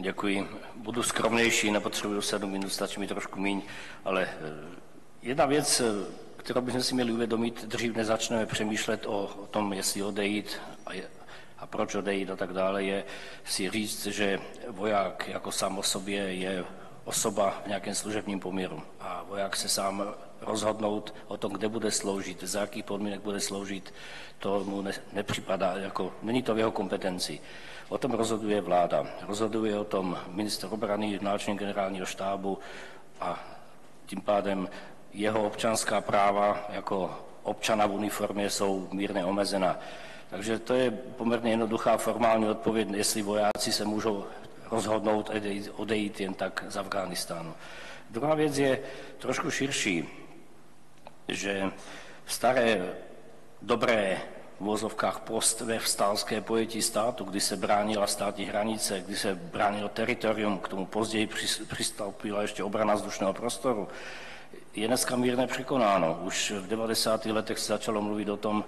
Děkuji. Budu skromnější, nepotřebuju sedm minut, stačí mi trošku míň, ale eh, jedna věc, eh, kterou bychom si měli uvědomit, dřív nezačneme přemýšlet o, tom, jestli odejít a, je, a proč odejít a tak dále, je si říct, že voják jako sám o sobě je osoba v nějakém služebním poměru a voják se sám rozhodnout o tom, kde bude sloužit, za jakých podmínek bude sloužit, to mu ne, nepřipadá, jako, není to v jeho kompetenci. O tom rozhoduje vláda, rozhoduje o tom minister obrany, náčelník generálního štábu a tím pádem jeho občanská práva jako občana v uniformě jsou mírně omezena. Takže to je poměrně jednoduchá formální odpověď, jestli vojáci se můžou rozhodnout odejít, jen tak z Afghánistánu. Druhá věc je trošku širší, že staré dobré v vozovkách post ve vstálské pojetí státu, kdy se bránila státní hranice, kdy se bránilo teritorium, k tomu později přistoupila ještě obrana vzdušného prostoru, je dneska mírně překonáno. Už v 90. letech se začalo mluvit o tom,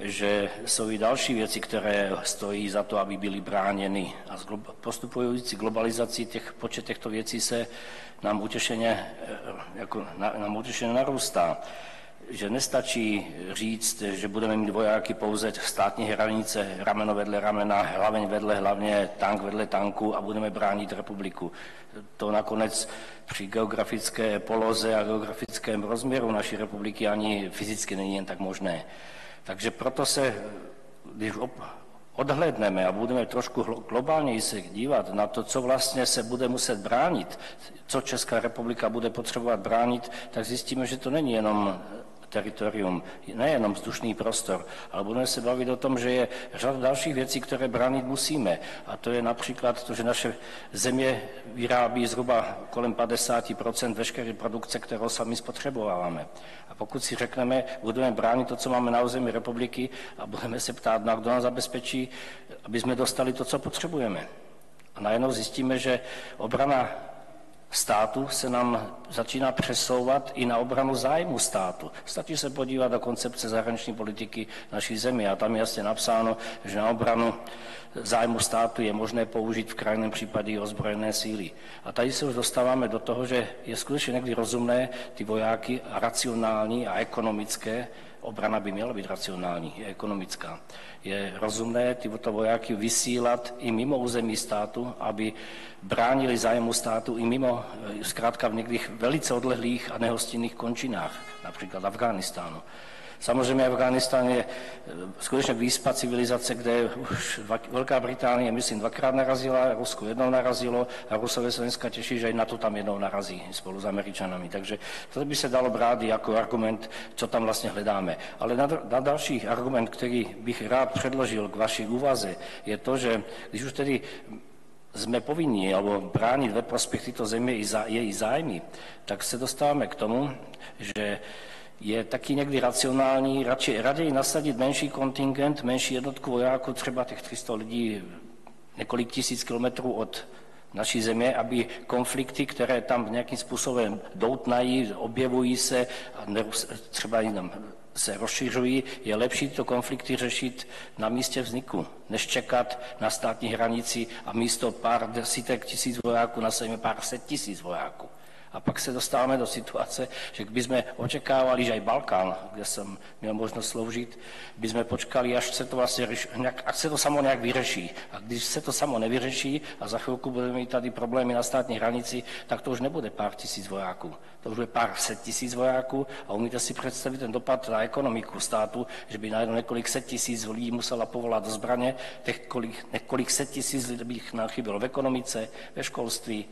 že jsou i další věci, které stojí za to, aby byly bráněny. A s postupující globalizací těch, počet těchto věcí se nám utěšeně, eh, jako, nám utěšeně narůstá že nestačí říct, že budeme mít vojáky pouze státní hranice, rameno vedle ramena, hlaveň vedle hlavně, tank vedle tanku a budeme bránit republiku. To nakonec při geografické poloze a geografickém rozměru naší republiky ani fyzicky není jen tak možné. Takže proto se, když odhledneme a budeme trošku globálněji se dívat na to, co vlastně se bude muset bránit, co Česká republika bude potřebovat bránit, tak zjistíme, že to není jenom teritorium, nejenom vzdušný prostor, ale budeme se bavit o tom, že je řada dalších věcí, které bránit musíme. A to je například to, že naše země vyrábí zhruba kolem 50% veškeré produkce, kterou sami spotřebováváme. A pokud si řekneme, budeme bránit to, co máme na území republiky a budeme se ptát, na kdo nás zabezpečí, aby jsme dostali to, co potřebujeme. A najednou zjistíme, že obrana státu se nám začíná přesouvat i na obranu zájmu státu. Stačí se podívat do koncepce zahraniční politiky naší země a tam je jasně napsáno, že na obranu zájmu státu je možné použít v krajném případě ozbrojené síly. A tady se už dostáváme do toho, že je skutečně někdy rozumné ty vojáky racionální a ekonomické obrana by měla být racionální, je ekonomická. Je rozumné tyto vojáky vysílat i mimo území státu, aby bránili zájmu státu i mimo, eh, zkrátka v některých velice odlehlých a nehostinných končinách, například Afghánistánu. Samozřejmě Afghánistán je eh, skutečně výspa civilizace, kde už Velká Británie, myslím, dvakrát narazila, Rusko jednou narazilo a Rusové se dneska těší, že i na to tam jednou narazí spolu s Američanami. Takže to by se dalo brát jako argument, co tam vlastně hledáme. Ale na, na další argument, který bych rád předložil k vaší úvaze, je to, že když už tedy jsme povinni alebo bránit ve prospěch této země i za, její zájmy, tak se dostáváme k tomu, že je taky někdy racionální radši, raději nasadit menší kontingent, menší jednotku vojáků, třeba těch 300 lidí několik tisíc kilometrů od naší země, aby konflikty, které tam nějakým způsobem doutnají, objevují se a třeba jenom se rozšiřují, je lepší tyto konflikty řešit na místě vzniku, než čekat na státní hranici a místo pár desítek tisíc vojáků nasadíme pár set tisíc vojáků. A pak se dostáváme do situace, že bychom očekávali, že i Balkán, kde jsem měl možnost sloužit, bychom počkali, až se to vlastně nějak, až se to samo nějak vyřeší. A když se to samo nevyřeší a za chvilku budeme mít tady problémy na státní hranici, tak to už nebude pár tisíc vojáků. To už bude pár set tisíc vojáků a umíte si představit ten dopad na ekonomiku státu, že by najednou několik set tisíc lidí musela povolat do zbraně, těch kolik, několik set tisíc lidí bych nám chybělo v ekonomice, ve školství,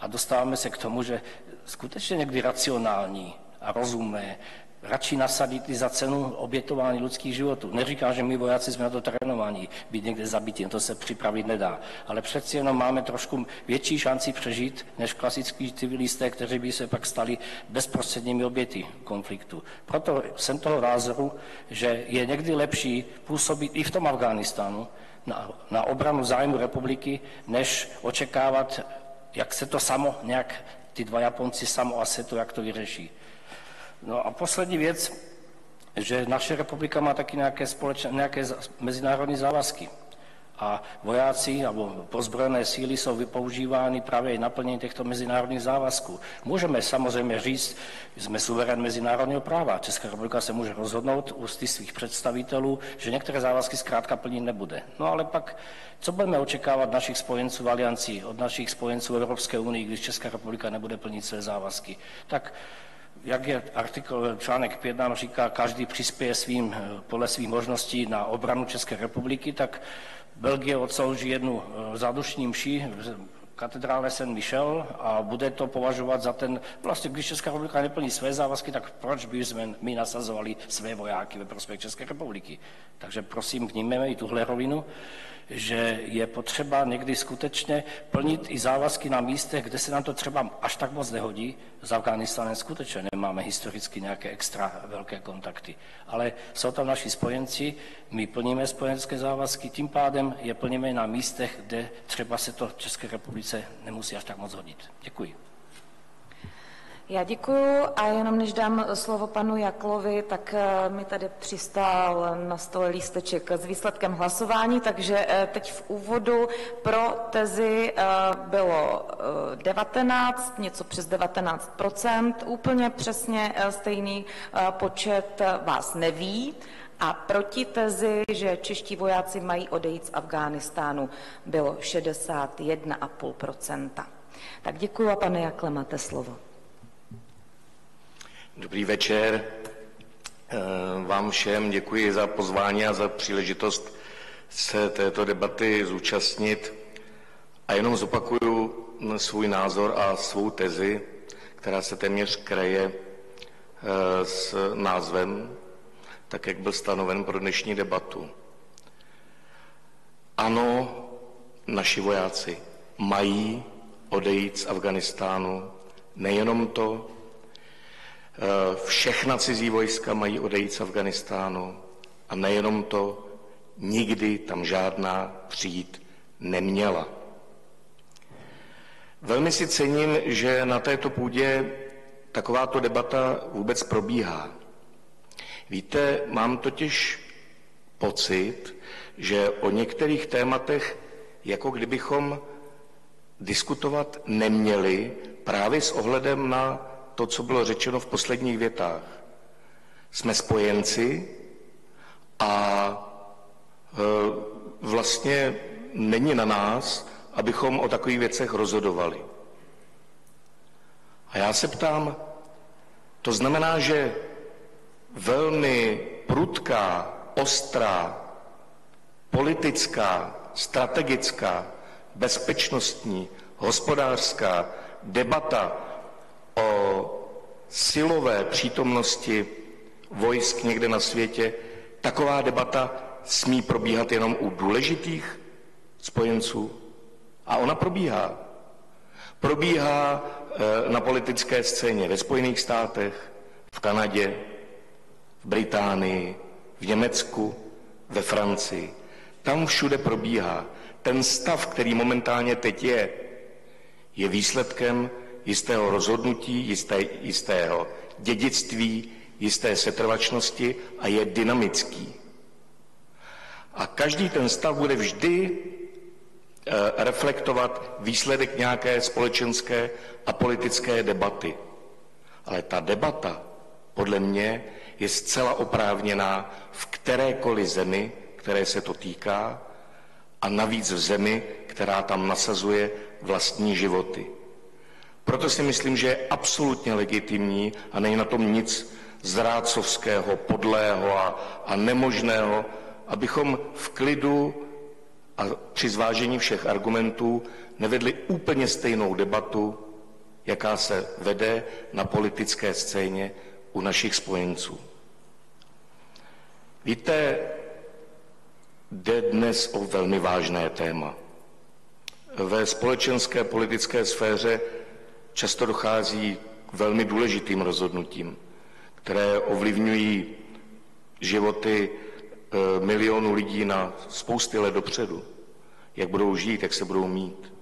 a dostáváme se k tomu, že skutečně někdy racionální a rozumné radši nasadit i za cenu obětování lidských životů. Neříkám, že my vojáci jsme na to trénováni, být někde zabití, to se připravit nedá. Ale přeci jenom máme trošku větší šanci přežít, než klasický civilisté, kteří by se pak stali bezprostředními oběty konfliktu. Proto jsem toho názoru, že je někdy lepší působit i v tom Afghánistánu na, na obranu zájmu republiky, než očekávat jak se to samo nějak, ty dva Japonci samo a se to, jak to vyřeší. No a poslední věc, že naše republika má taky nějaké, společné, nějaké mezinárodní závazky. A vojáci nebo pozbrojené síly jsou používány právě i naplnění těchto mezinárodních závazků. Můžeme samozřejmě říct, jsme suverén mezinárodního práva. Česká republika se může rozhodnout ústy svých představitelů, že některé závazky zkrátka plnit nebude. No ale pak, co budeme očekávat našich spojenců v alianci, od našich spojenců Evropské unii, když Česká republika nebude plnit své závazky? Tak jak je artikl, článek 5 nám říká, každý přispěje svým, podle svých možností na obranu České republiky, tak Belgie odslouží jednu eh, zádušní mši v katedrále Saint Michel a bude to považovat za ten, vlastně když Česká republika neplní své závazky, tak proč by jsme my nasazovali své vojáky ve prospěch České republiky. Takže prosím, vnímeme i tuhle rovinu že je potřeba někdy skutečně plnit i závazky na místech, kde se nám to třeba až tak moc nehodí. S Afganistánem skutečně nemáme historicky nějaké extra velké kontakty. Ale jsou tam naši spojenci, my plníme spojenské závazky, tím pádem je plníme na místech, kde třeba se to České republice nemusí až tak moc hodit. Děkuji. Já děkuji a jenom než dám slovo panu Jaklovi, tak eh, mi tady přistál na stole lísteček s výsledkem hlasování, takže eh, teď v úvodu pro tezi eh, bylo 19, něco přes 19% úplně přesně stejný počet vás neví. A proti tezi, že čeští vojáci mají odejít z Afghánistánu, bylo 61,5% Tak děkuji a pane Jakle, máte slovo. Dobrý večer. Eh, vám všem děkuji za pozvání a za příležitost se této debaty zúčastnit. A jenom zopakuju svůj názor a svou tezi, která se téměř kraje eh, s názvem, tak jak byl stanoven pro dnešní debatu. Ano, naši vojáci mají odejít z Afganistánu. Nejenom to, všechna cizí vojska mají odejít z Afganistánu a nejenom to, nikdy tam žádná přijít neměla. Velmi si cením, že na této půdě takováto debata vůbec probíhá. Víte, mám totiž pocit, že o některých tématech, jako kdybychom diskutovat neměli právě s ohledem na to, co bylo řečeno v posledních větách. Jsme spojenci a e, vlastně není na nás, abychom o takových věcech rozhodovali. A já se ptám, to znamená, že velmi prudká, ostrá, politická, strategická, bezpečnostní, hospodářská debata o silové přítomnosti vojsk někde na světě, taková debata smí probíhat jenom u důležitých spojenců. A ona probíhá. Probíhá eh, na politické scéně ve Spojených státech, v Kanadě, v Británii, v Německu, ve Francii. Tam všude probíhá. Ten stav, který momentálně teď je, je výsledkem jistého rozhodnutí, jisté, jistého dědictví, jisté setrvačnosti a je dynamický. A každý ten stav bude vždy eh, reflektovat výsledek nějaké společenské a politické debaty. Ale ta debata, podle mě, je zcela oprávněná v kterékoliv zemi, které se to týká, a navíc v zemi, která tam nasazuje vlastní životy. Proto si myslím, že je absolutně legitimní a není na tom nic zrácovského, podlého a, a nemožného, abychom v klidu a při zvážení všech argumentů nevedli úplně stejnou debatu, jaká se vede na politické scéně u našich spojenců. Víte, jde dnes o velmi vážné téma. Ve společenské politické sféře často dochází k velmi důležitým rozhodnutím, které ovlivňují životy e, milionů lidí na spousty let dopředu. Jak budou žít, jak se budou mít.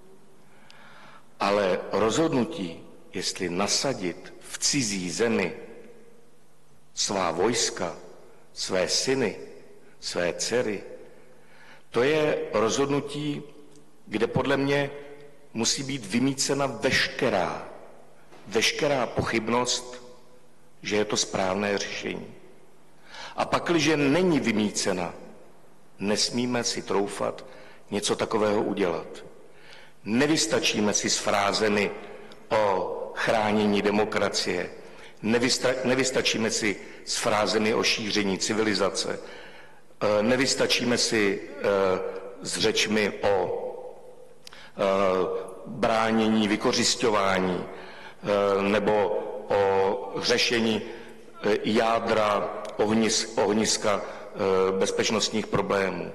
Ale rozhodnutí, jestli nasadit v cizí zemi svá vojska, své syny, své dcery, To je rozhodnutí, kde podle mě musí být vymícena veškerá, veškerá pochybnost, že je to správné řešení. A pak, když není vymícena, nesmíme si troufat něco takového udělat. Nevystačíme si s frázemi o chránění demokracie, Nevysta, nevystačíme si s frázemi o šíření civilizace, e, nevystačíme si e, s řečmi o bránění, vykořišťování nebo o řešení jádra ohnis, ohniska bezpečnostních problémů.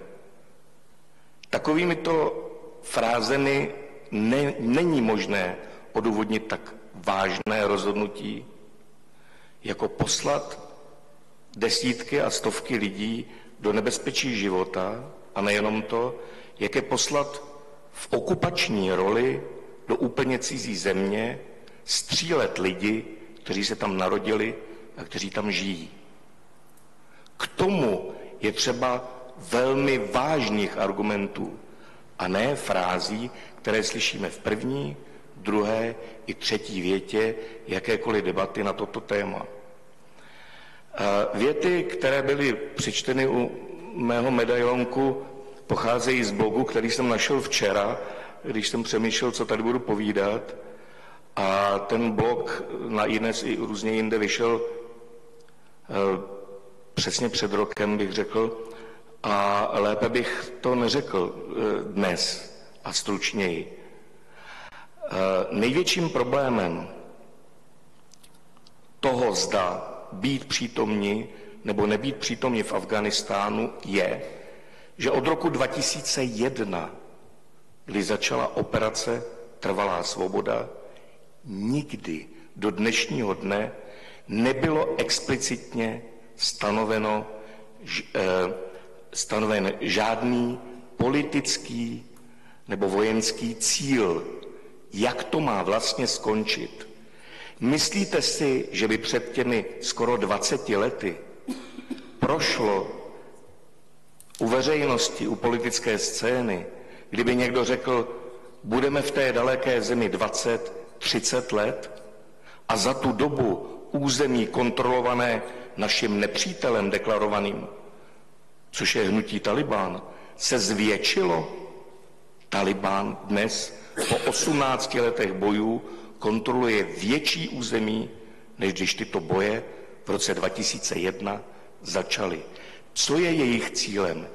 Takovými to frázemi ne, není možné odůvodnit tak vážné rozhodnutí, jako poslat desítky a stovky lidí do nebezpečí života a nejenom to, jak je poslat v okupační roli do úplně cizí země, střílet lidi, kteří se tam narodili a kteří tam žijí. K tomu je třeba velmi vážných argumentů a ne frází, které slyšíme v první, druhé i třetí větě jakékoliv debaty na toto téma. Věty, které byly přečteny u mého medailonku, pocházejí z blogu, který jsem našel včera, když jsem přemýšlel, co tady budu povídat. A ten blog na Ines i různě jinde vyšel eh, přesně před rokem, bych řekl, a lépe bych to neřekl eh, dnes a stručněji. Eh, největším problémem toho, zda být přítomni nebo nebýt přítomni v Afganistánu, je, že od roku 2001, kdy začala operace Trvalá svoboda, nikdy do dnešního dne nebylo explicitně stanoveno, eh, stanoven žádný politický nebo vojenský cíl, jak to má vlastně skončit. Myslíte si, že by před těmi skoro 20 lety prošlo u veřejnosti, u politické scény, kdyby někdo řekl, budeme v té daleké zemi 20, 30 let a za tu dobu území kontrolované naším nepřítelem deklarovaným, což je hnutí Taliban, se zvětšilo. Taliban dnes po 18 letech bojů kontroluje větší území, než když tyto boje v roce 2001 začaly. Co je jejich cílem?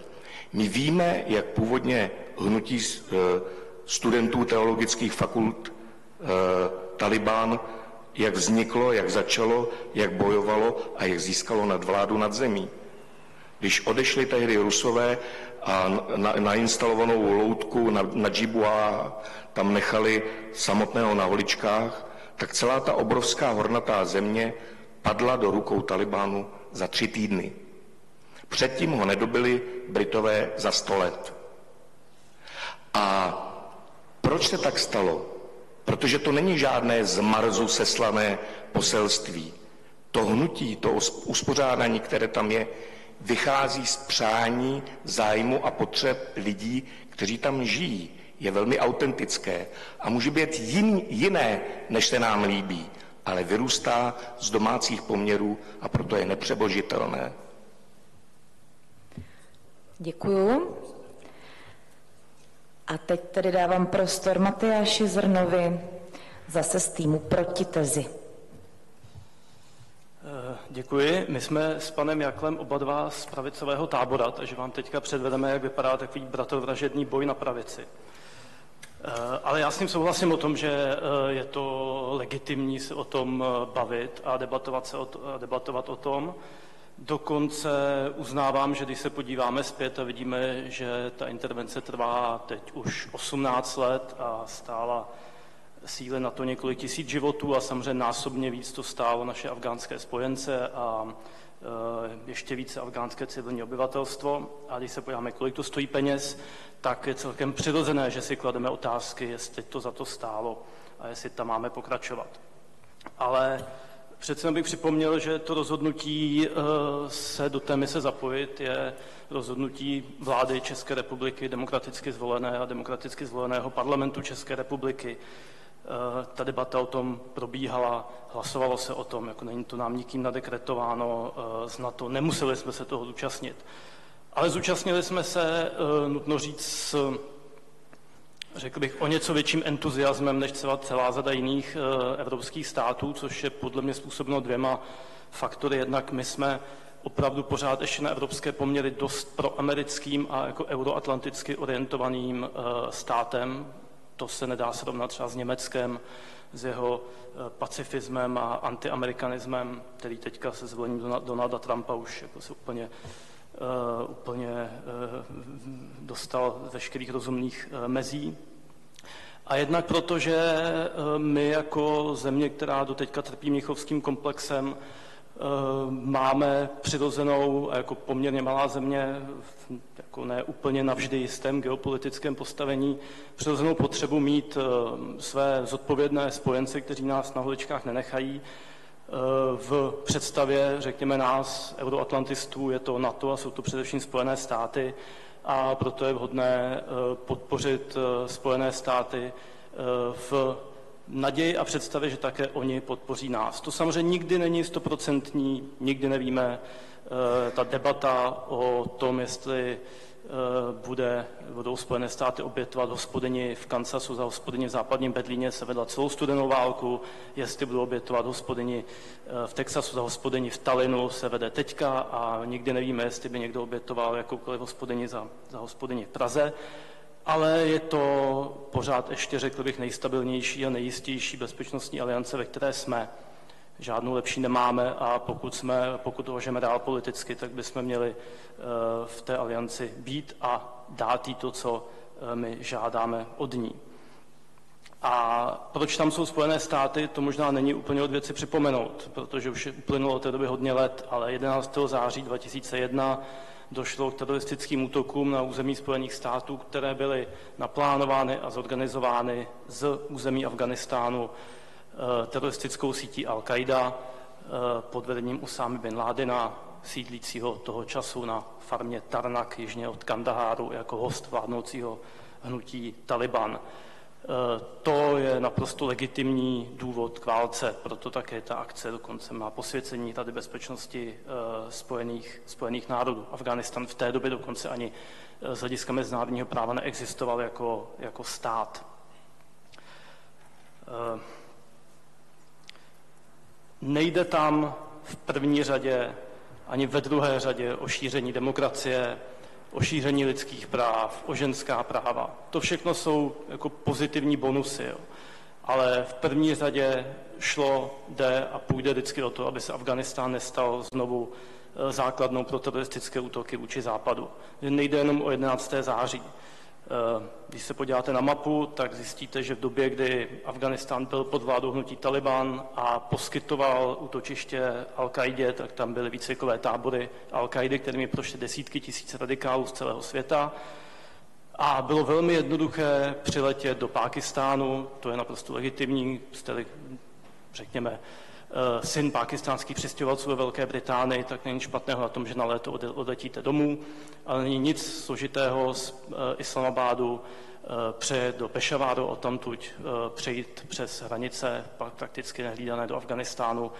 My víme, jak původně hnutí eh, studentů teologických fakult eh, Taliban, jak vzniklo, jak začalo, jak bojovalo a jak získalo nadvládu nad zemí. Když odešli tehdy Rusové a na, nainstalovanou loutku na, na Džibua tam nechali samotného na holičkách, tak celá ta obrovská hornatá země padla do rukou Talibánu za tři týdny. Předtím ho nedobili Britové za sto let. A proč se tak stalo? Protože to není žádné z Marzu seslané poselství. To hnutí, to uspořádání, které tam je, vychází z přání, zájmu a potřeb lidí, kteří tam žijí. Je velmi autentické a může být jin, jiné, než se nám líbí, ale vyrůstá z domácích poměrů a proto je nepřebožitelné. Děkuju. A teď tedy dávám prostor Matyáši Zrnovi zase z týmu Protitezi. Děkuji. My jsme s panem Jaklem oba dva z pravicového tábora, takže vám teďka předvedeme, jak vypadá takový bratovražedný boj na pravici. Eh, ale já s ním souhlasím o tom, že eh, je to legitimní se o tom eh, bavit a debatovat, se o to, debatovat o tom. Dokonce uznávám, že když se podíváme zpět a vidíme, že ta intervence trvá teď už 18 let a stála síly na to několik tisíc životů a samozřejmě násobně víc to stálo naše afgánské spojence a e, ještě více afgánské civilní obyvatelstvo. A když se podíváme, kolik to stojí peněz, tak je celkem přirozené, že si klademe otázky, jestli to za to stálo a jestli tam máme pokračovat. Ale Přece bych připomněl, že to rozhodnutí se do té mise zapojit je rozhodnutí vlády České republiky, demokraticky zvolené a demokraticky zvoleného parlamentu České republiky. Ta debata o tom probíhala, hlasovalo se o tom, jako není to nám nikým nadekretováno z NATO, nemuseli jsme se toho zúčastnit. Ale zúčastnili jsme se, nutno říct, řekl bych, o něco větším entuziasmem než celá, celá řada jiných evropských států, což je podle mě způsobeno dvěma faktory. Jednak my jsme opravdu pořád ještě na evropské poměry dost proamerickým a jako euroatlanticky orientovaným státem. To se nedá srovnat třeba s Německem, s jeho pacifismem a antiamerikanismem, který teďka se zvolením Donalda Trumpa už jako se úplně Eh, úplně eh, dostal veškerých rozumných eh, mezí. A jednak proto, že my jako země, která do teďka trpí Mnichovským komplexem, máme přirozenou a jako poměrně malá země, jako ne úplně navždy jistém geopolitickém postavení, přirozenou potřebu mít své zodpovědné spojence, kteří nás na holičkách nenechají, v představě, řekněme nás, euroatlantistů, je to NATO a jsou to především Spojené státy a proto je vhodné eh, podpořit eh, Spojené státy eh, v naději a představě, že také oni podpoří nás. To samozřejmě nikdy není stoprocentní, nikdy nevíme. Ta debata o tom, jestli Eh, bude, budou Spojené státy obětovat hospodyni v Kansasu za hospodyni v západním Berlíně se vedla celou studenou válku, jestli budou obětovat hospodyni eh, v Texasu za hospodyni v Talinu se vede teďka a nikdy nevíme, jestli by někdo obětoval jakoukoliv hospodyni za, za hospodyni v Praze. Ale je to pořád ještě, řekl bych, nejstabilnější a nejistější bezpečnostní aliance, ve které jsme žádnou lepší nemáme a pokud, jsme, pokud uvažujeme dál politicky, tak bychom měli eh, v té alianci být a dát jí to, co eh, my žádáme od ní. A proč tam jsou Spojené státy, to možná není úplně od věci připomenout, protože už uplynulo od té doby hodně let, ale 11. září 2001 došlo k teroristickým útokům na území Spojených států, které byly naplánovány a zorganizovány z území Afganistánu teroristickou sítí Al-Qaida eh, pod vedením Usámy bin Ládina, sídlícího toho času na farmě Tarnak jižně od Kandaháru jako host vládnoucího hnutí Taliban. Eh, to je naprosto legitimní důvod k válce, proto také ta akce dokonce má posvěcení tady bezpečnosti Spojených, Spojených národů. Afganistan v té době dokonce ani z hlediska mezinárodního práva neexistoval jako, jako stát. Nejde tam v první řadě ani ve druhé řadě o šíření demokracie, o šíření lidských práv, o ženská práva. To všechno jsou jako pozitivní bonusy. Jo. Ale v první řadě šlo, jde a půjde vždycky o to, aby se Afganistán nestal znovu eh, základnou pro teroristické útoky vůči západu. Nejde jenom o 11. září. Eh, když se podíváte na mapu, tak zjistíte, že v době, kdy Afganistán byl pod vládou hnutí Taliban a poskytoval útočiště al qaidě tak tam byly výcvikové tábory al qaidy kterými prošly desítky tisíc radikálů z celého světa. A bylo velmi jednoduché přiletět do Pákistánu, to je naprosto legitimní, jste, řekněme, syn pakistánských přistěhovalců ve Velké Británii, tak není špatného na tom, že na léto odletíte domů, ale není nic složitého z eh, Islamabádu eh, přejet do Pešaváru, odtamtud přejít přes hranice, pak prakticky nehlídané do Afganistánu,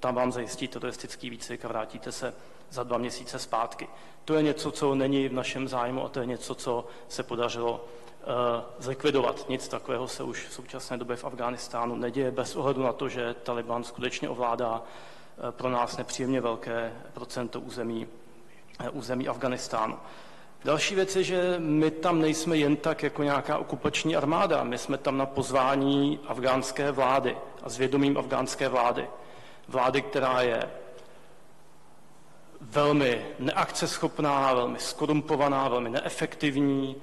tam vám zajistí teroristický výcvik a vrátíte se za dva měsíce zpátky. To je něco, co není v našem zájmu a to je něco, co se podařilo Eh, zlikvidovat. Nic takového se už v současné době v Afghánistánu neděje bez ohledu na to, že Taliban skutečně ovládá eh, pro nás nepříjemně velké procento území, eh, území Afganistánu. Další věc je, že my tam nejsme jen tak jako nějaká okupační armáda, my jsme tam na pozvání afgánské vlády a s vědomím afgánské vlády. Vlády, která je velmi neakceschopná, velmi skorumpovaná, velmi neefektivní,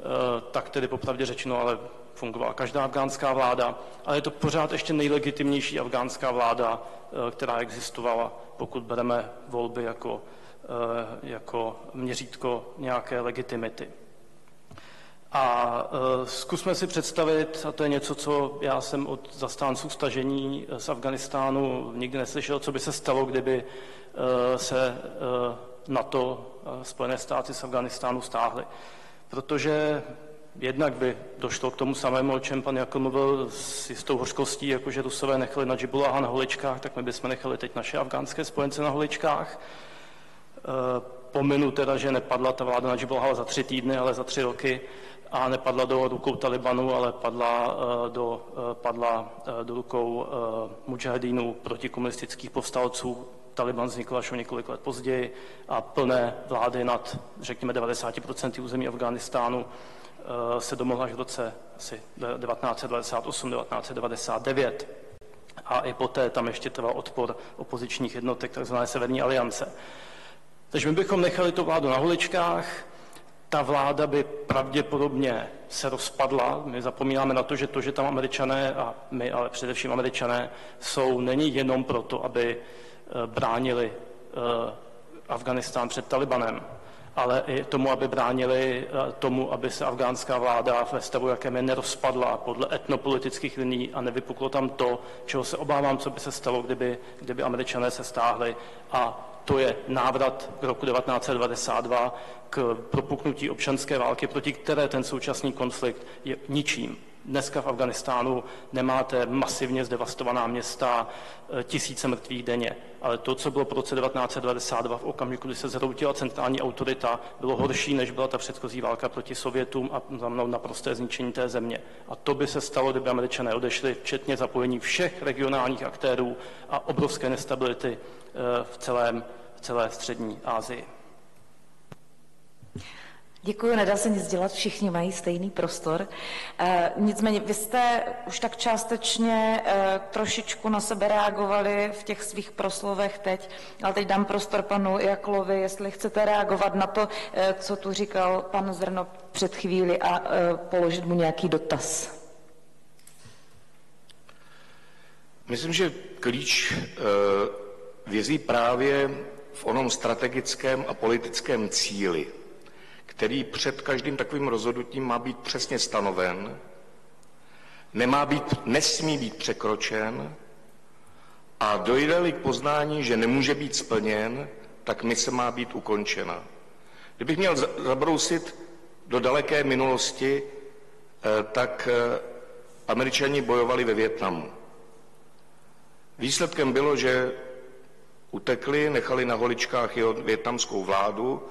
Eh, tak tedy popravdě řečeno, ale fungovala každá afgánská vláda, ale je to pořád ještě nejlegitimnější afgánská vláda, eh, která existovala, pokud bereme volby jako, eh, jako měřítko nějaké legitimity. A uh, zkusme si představit, a to je něco, co já jsem od zastánců stažení z Afganistánu nikdy neslyšel, co by se stalo, kdyby uh, se NATO, Spojené státy z Afganistánu stáhly. Protože jednak by došlo k tomu samému, o čem pan Jakl mluvil s jistou hořkostí, jakože Rusové nechali na Džibuláha na holičkách, tak my bychom nechali teď naše afgánské spojence na holičkách. Pominu teda, že nepadla ta vláda na Džibuláha za tři týdny, ale za tři roky a nepadla do rukou Talibanu, ale padla eh, do, eh, padla eh, do rukou mujahedínů protikomunistických povstalců. Taliban vznikl až o několik let později a plné vlády nad, řekněme, 90% území Afghánistánu se domohla až v roce asi 1998-1999. A i poté tam ještě trval odpor opozičních jednotek, takzvané Severní aliance. Takže my bychom nechali tu vládu na holičkách, ta vláda by pravděpodobně se rozpadla. My zapomínáme na to, že to, že tam američané, a my ale především američané, jsou, není jenom proto, aby eh, bránili eh, Afganistán před Talibanem, ale i tomu, aby bránili eh, tomu, aby se afgánská vláda ve stavu, jakém je, nerozpadla podle etnopolitických liní a nevypuklo tam to, čeho se obávám, co by se stalo, kdyby, kdyby američané se stáhli a to je návrat k roku 1992 k propuknutí občanské války, proti které ten současný konflikt je ničím. Dneska v Afganistánu nemáte masivně zdevastovaná města, e, tisíce mrtvých denně, ale to, co bylo po roce 1992 v okamžiku, kdy se zhroutila centrální autorita, bylo horší, než byla ta předchozí válka proti Sovětům a za mnou naprosté zničení té země. A to by se stalo, kdyby američané odešli, včetně zapojení všech regionálních aktérů a obrovské nestability v, celém, v celé střední Asii. Děkuji, nedá se nic dělat, všichni mají stejný prostor. E, nicméně vy jste už tak částečně e, trošičku na sebe reagovali v těch svých proslovech teď, ale teď dám prostor panu Jaklovi, jestli chcete reagovat na to, e, co tu říkal pan Zrno před chvíli a e, položit mu nějaký dotaz. Myslím, že klíč e, vězí právě v onom strategickém a politickém cíli který před každým takovým rozhodnutím má být přesně stanoven, nemá být, nesmí být překročen a dojde-li k poznání, že nemůže být splněn, tak mise má být ukončena. Kdybych měl zabrousit do daleké minulosti, eh, tak eh, američani bojovali ve Větnamu. Výsledkem bylo, že utekli, nechali na holičkách jeho větnamskou vládu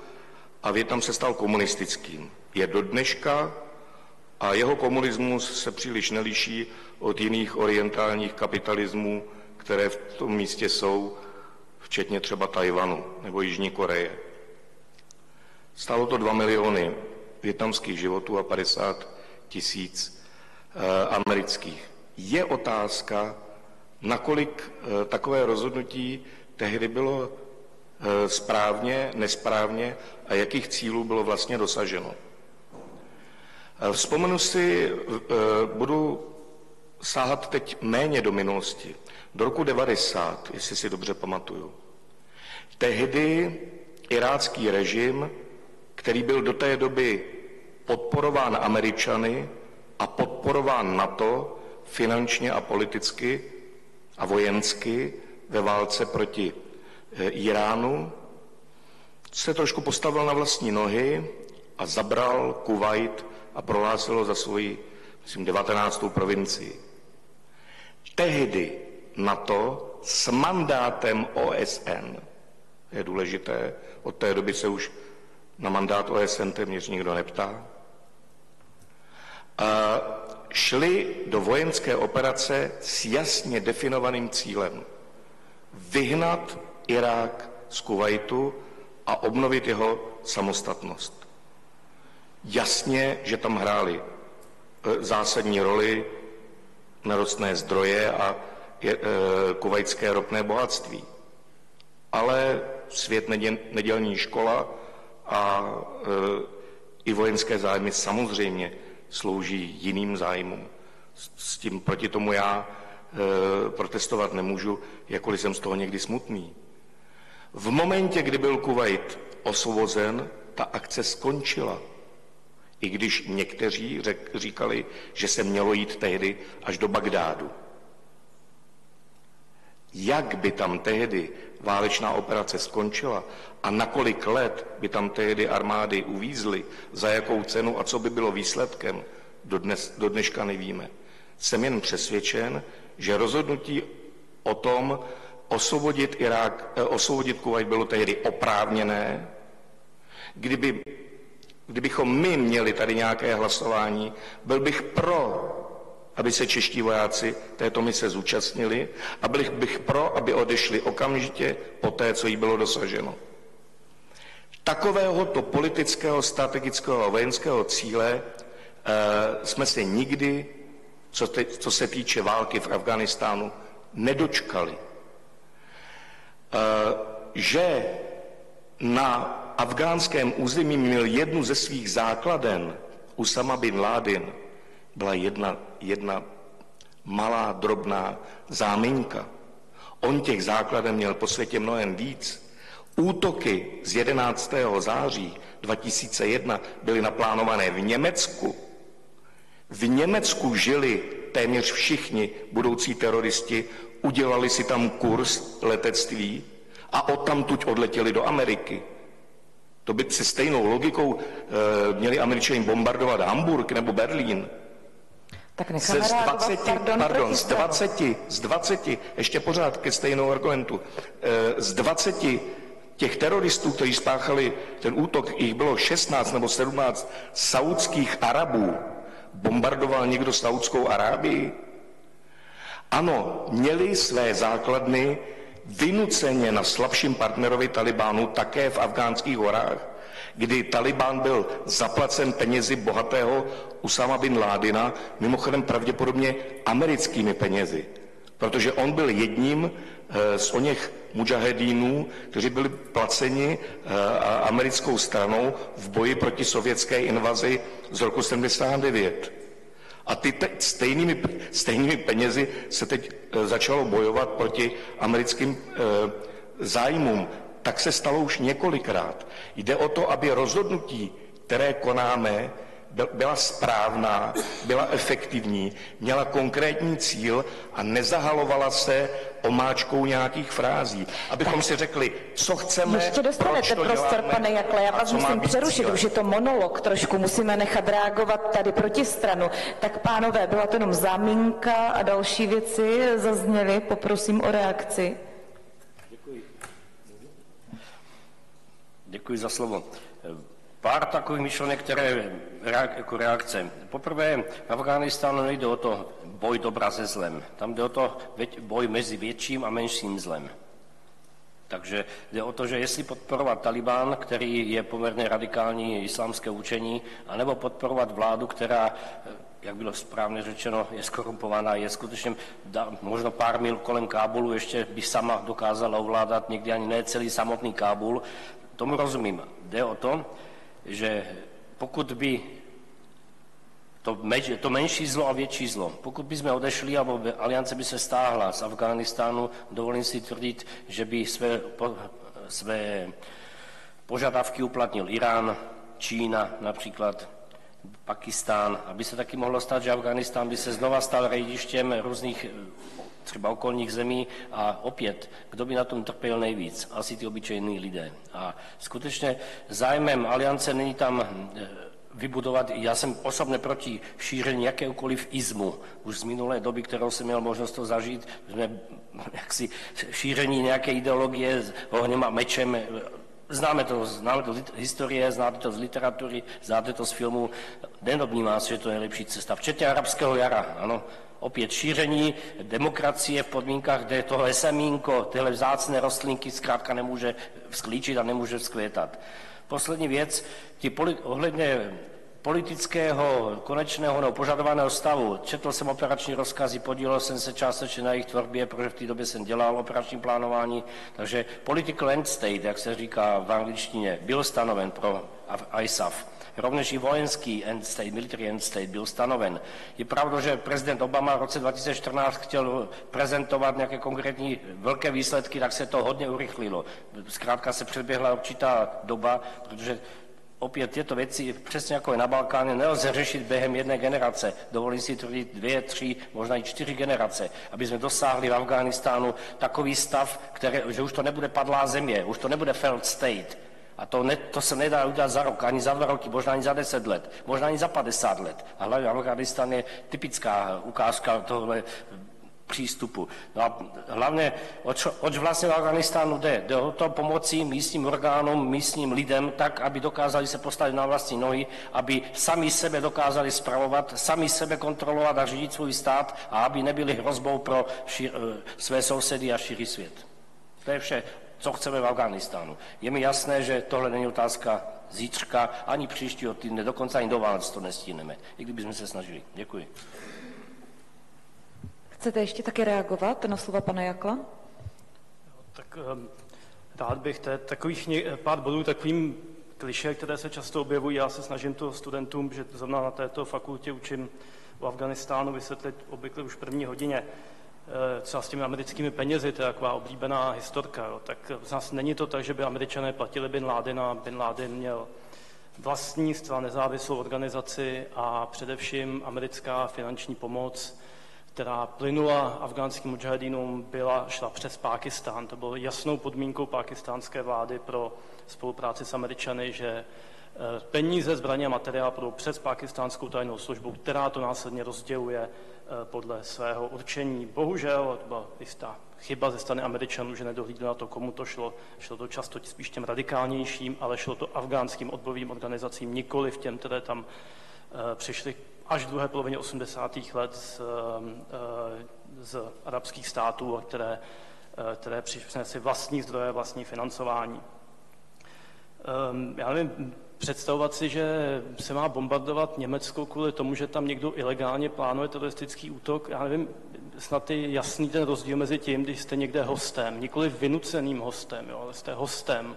a Větnam se stal komunistickým. Je do dneška a jeho komunismus se příliš neliší od jiných orientálních kapitalismů, které v tom místě jsou, včetně třeba Tajvanu nebo Jižní Koreje. Stalo to 2 miliony větnamských životů a 50 tisíc e, amerických. Je otázka, nakolik e, takové rozhodnutí tehdy bylo Eh, správně, nesprávně a jakých cílů bylo vlastně dosaženo. Eh, vzpomenu si, eh, budu sáhat teď méně do minulosti, do roku 90, jestli si dobře pamatuju. Tehdy irácký režim, který byl do té doby podporován Američany a podporován NATO finančně a politicky a vojensky ve válce proti Eh, Iránu, se trošku postavil na vlastní nohy a zabral Kuwait a prohlásil ho za svoji, myslím, 19. provincii. Tehdy na to s mandátem OSN, je důležité, od té doby se už na mandát OSN téměř nikdo neptá, šli do vojenské operace s jasně definovaným cílem vyhnat Irák z Kuwaitu a obnovit jeho samostatnost. Jasně, že tam hráli e, zásadní roli nerostné zdroje a e, kuvajské ropné bohatství. Ale svět nedělní škola a e, i vojenské zájmy samozřejmě slouží jiným zájmům. S tím proti tomu já protestovat nemůžu, jakkoliv jsem z toho někdy smutný. V momentě, kdy byl Kuwait osvobozen, ta akce skončila. I když někteří řek, říkali, že se mělo jít tehdy až do Bagdádu. Jak by tam tehdy válečná operace skončila a na kolik let by tam tehdy armády uvízly, za jakou cenu a co by bylo výsledkem, do, dnes, do dneška nevíme. Jsem jen přesvědčen, že rozhodnutí o tom osvobodit, Irák, eh, osvobodit Kuwait bylo tehdy oprávněné. Kdyby, kdybychom my měli tady nějaké hlasování, byl bych pro aby se čeští vojáci této mise zúčastnili a byl bych pro, aby odešli okamžitě po té, co jí bylo dosaženo. Takovéhoto politického, strategického a vojenského cíle e, jsme se nikdy, co, te, co se týče války v Afganistánu, nedočkali. E, že na afgánském území měl jednu ze svých základen Usama bin Laden, byla jedna, jedna malá, drobná záminka. On těch základen měl po světě mnohem víc. Útoky z 11. září 2001 byly naplánované v Německu. V Německu žili téměř všichni budoucí teroristi, udělali si tam kurz letectví a odtamtud odletěli do Ameriky. To by se stejnou logikou e, měli američani bombardovat Hamburg nebo Berlín. Tak necháme z 20, pardon, pardon z 20, z 20, ještě pořád ke stejnou argumentu, eh, z 20 těch teroristů, kteří spáchali ten útok, jich bylo 16 nebo 17 saudských Arabů, bombardoval někdo Saudskou Arábii? Ano, měli své základny vynuceně na slabším partnerovi Talibánu také v afgánských horách, kdy Taliban byl zaplacen penězi bohatého Usama bin Ládina, mimochodem pravděpodobně americkými penězi, protože on byl jedním z o něch mujahedínů, kteří byli placeni eh, americkou stranou v boji proti sovětské invazi z roku 79. A ty te, stejnými, stejnými penězi se teď e, začalo bojovat proti americkým zájmům. Tak se stalo už několikrát. Jde o to, aby rozhodnutí, které konáme, byla správná, byla efektivní, měla konkrétní cíl a nezahalovala se omáčkou nějakých frází. Abychom si řekli, co chceme, Ještě dostanete proč to prostor, děláme, pane Jakle, já vás musím přerušit, už je to monolog trošku, musíme nechat reagovat tady proti stranu. Tak pánové, byla to jenom záminka a další věci zazněly, poprosím o reakci. Děkuji. Děkuji za slovo. Pár takových myšlenek, které jako reakce. Poprvé, v Afghánistánu nejde o to boj dobra se zlem. Tam jde o to boj mezi větším a menším zlem. Takže jde o to, že jestli podporovat Talibán, který je poměrně radikální islámské učení, anebo podporovat vládu, která, jak bylo správně řečeno, je skorumpovaná, je skutečně možno pár mil kolem Kábulu, ještě by sama dokázala ovládat, někdy ani ne celý samotný Kábul. Tomu rozumím. Jde o to, že pokud by to, to menší zlo a větší zlo. Pokud by jsme odešli, alebo aliance by se stáhla z Afghánistánu, dovolím si tvrdit, že by své, po, své požadavky uplatnil Irán, Čína například, Pakistán, aby se taky mohlo stát, že Afganistán by se znova stal rejdištěm různých třeba okolních zemí a opět, kdo by na tom trpěl nejvíc? Asi ty obyčejní lidé. A skutečně zájmem aliance není tam eh, vybudovat, já jsem osobně proti šíření jakéhokoliv izmu. Už z minulé doby, kterou jsem měl možnost to zažít, jsme jaksi šíření nějaké ideologie s ohněm a mečem, Známe to, známe to z historie, znáte to z literatury, znáte to z filmu. Nedomnívám se, že to je nejlepší cesta. Včetně arabského jara, ano opět šíření demokracie v podmínkách, kde tohle semínko, tyhle vzácné rostlinky zkrátka nemůže vzklíčit a nemůže vzkvětat. Poslední věc, ti poli- ohledně politického konečného nebo požadovaného stavu. Četl jsem operační rozkazy, podílel jsem se částečně na jejich tvorbě, protože v té době jsem dělal operační plánování, takže political end state, jak se říká v angličtině, byl stanoven pro ISAF. Rovněž i vojenský end state, military end state byl stanoven. Je pravda, že prezident Obama v roce 2014 chtěl prezentovat nějaké konkrétní velké výsledky, tak se to hodně urychlilo. Zkrátka se předběhla určitá doba, protože opět tyto věci, přesně jako je na Balkáně, nelze řešit během jedné generace. Dovolím si tvrdit dvě, tři, možná i čtyři generace, aby jsme dosáhli v Afghánistánu takový stav, které, že už to nebude padlá země, už to nebude failed state. A to, ne, to se nedá udělat za rok, ani za dva roky, možná ani za deset let, možná ani za 50 let. A hlavně Afghánistán je typická ukázka tohle přístupu. No a hlavně, oč, oč vlastně v Afganistánu jde? Jde o to pomoci místním orgánům, místním lidem tak, aby dokázali se postavit na vlastní nohy, aby sami sebe dokázali spravovat, sami sebe kontrolovat a řídit svůj stát a aby nebyli hrozbou pro šir, eh, své sousedy a šíří svět. To je vše, co chceme v Afganistánu. Je mi jasné, že tohle není otázka zítřka, ani příštího týdne, dokonce ani do Vánoc to nestíneme, i kdybychom se snažili. Děkuji. Chcete ještě taky reagovat na slova pana Jakla? Tak um, rád bych to takových ně, pár bodů takovým kliše, které se často objevují. Já se snažím to studentům, že zrovna na této fakultě učím o Afganistánu vysvětlit obvykle už v první hodině. E, třeba s těmi americkými penězi, to je taková oblíbená historka. Jo. Tak zase není to tak, že by američané platili Bin Laden a Bin Laden měl vlastní, zcela nezávislou organizaci a především americká finanční pomoc která plynula afgánským mujahedinům, byla, šla přes Pákistán. To bylo jasnou podmínkou pakistánské vlády pro spolupráci s Američany, že eh, peníze, zbraně a materiál budou přes pakistánskou tajnou službu, která to následně rozděluje eh, podle svého určení. Bohužel, to byla jistá chyba ze strany Američanů, že nedohlídli na to, komu to šlo. Šlo to často spíš těm radikálnějším, ale šlo to afgánským odbojovým organizacím, nikoli v těm, které tam eh, přišly až v druhé polovině 80. let z, eh, z arabských států, které, eh, které přinesly vlastní zdroje, vlastní financování. Ehm, já nevím, představovat si, že se má bombardovat Německo kvůli tomu, že tam někdo ilegálně plánuje teroristický útok, já nevím, snad je jasný ten rozdíl mezi tím, když jste někde hostem, nikoli vynuceným hostem, jo, ale jste hostem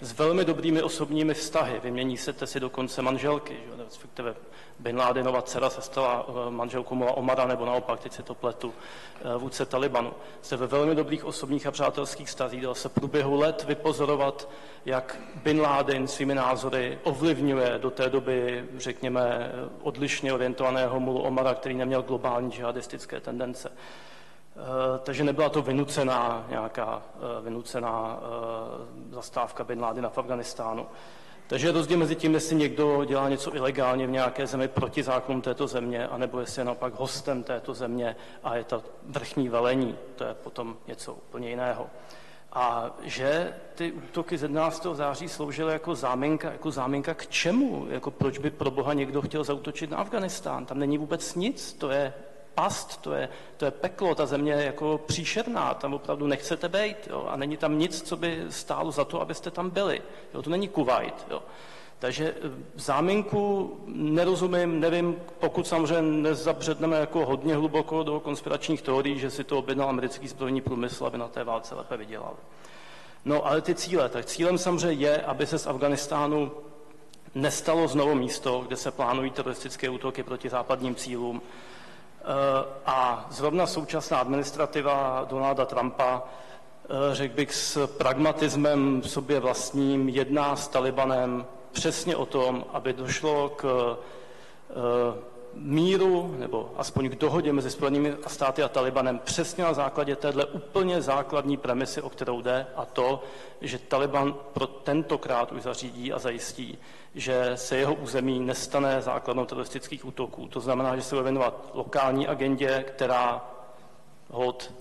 s velmi dobrými osobními vztahy, vymění se si dokonce manželky, že, respektive Bin Ladenova dcera se stala eh, manželkou Mula Omara, nebo naopak, teď si to pletu, eh, vůdce Talibanu. Jste ve velmi dobrých osobních a přátelských stazích. Dal se průběhu let vypozorovat, jak Bin Laden svými názory ovlivňuje do té doby, řekněme, odlišně orientovaného Mulu Omara, který neměl globální džihadistické tendence. Eh, takže nebyla to vynucená nějaká vynucená zastávka Bin Ládina v Afganistánu. Takže je rozdíl mezi tím, jestli někdo dělá něco ilegálně v nějaké zemi proti zákonům této země, anebo jestli je naopak hostem této země a je to vrchní velení. To je potom něco úplně jiného. A že ty útoky z 11. září sloužily jako záminka, jako záminka k čemu? Jako proč by pro boha někdo chtěl zautočit na Afganistán? Tam není vůbec nic, to je past, to je, to je peklo, ta země je jako příšerná, tam opravdu nechcete být jo, a není tam nic, co by stálo za to, abyste tam byli. Jo, to není Kuwait. Jo. Takže eh, záminku nerozumím, nevím, pokud samozřejmě nezabředneme jako hodně hluboko do konspiračních teorií, že si to objednal americký zbrojní průmysl, aby na té válce lépe vydělal. No ale ty cíle, tak cílem samozřejmě je, aby se z Afganistánu nestalo znovu místo, kde se plánují teroristické útoky proti západním cílům, a zrovna současná administrativa Donalda Trumpa, eh, řekl bych s pragmatismem v sobě vlastním, jedná s Talibanem přesně o tom, aby došlo k eh, míru, nebo aspoň k dohodě mezi Spojenými státy a Talibanem přesně na základě téhle úplně základní premisy, o kterou jde, a to, že Taliban pro tentokrát už zařídí a zajistí, že se jeho území nestane základnou teroristických útoků. To znamená, že se bude věnovat lokální agendě, která hod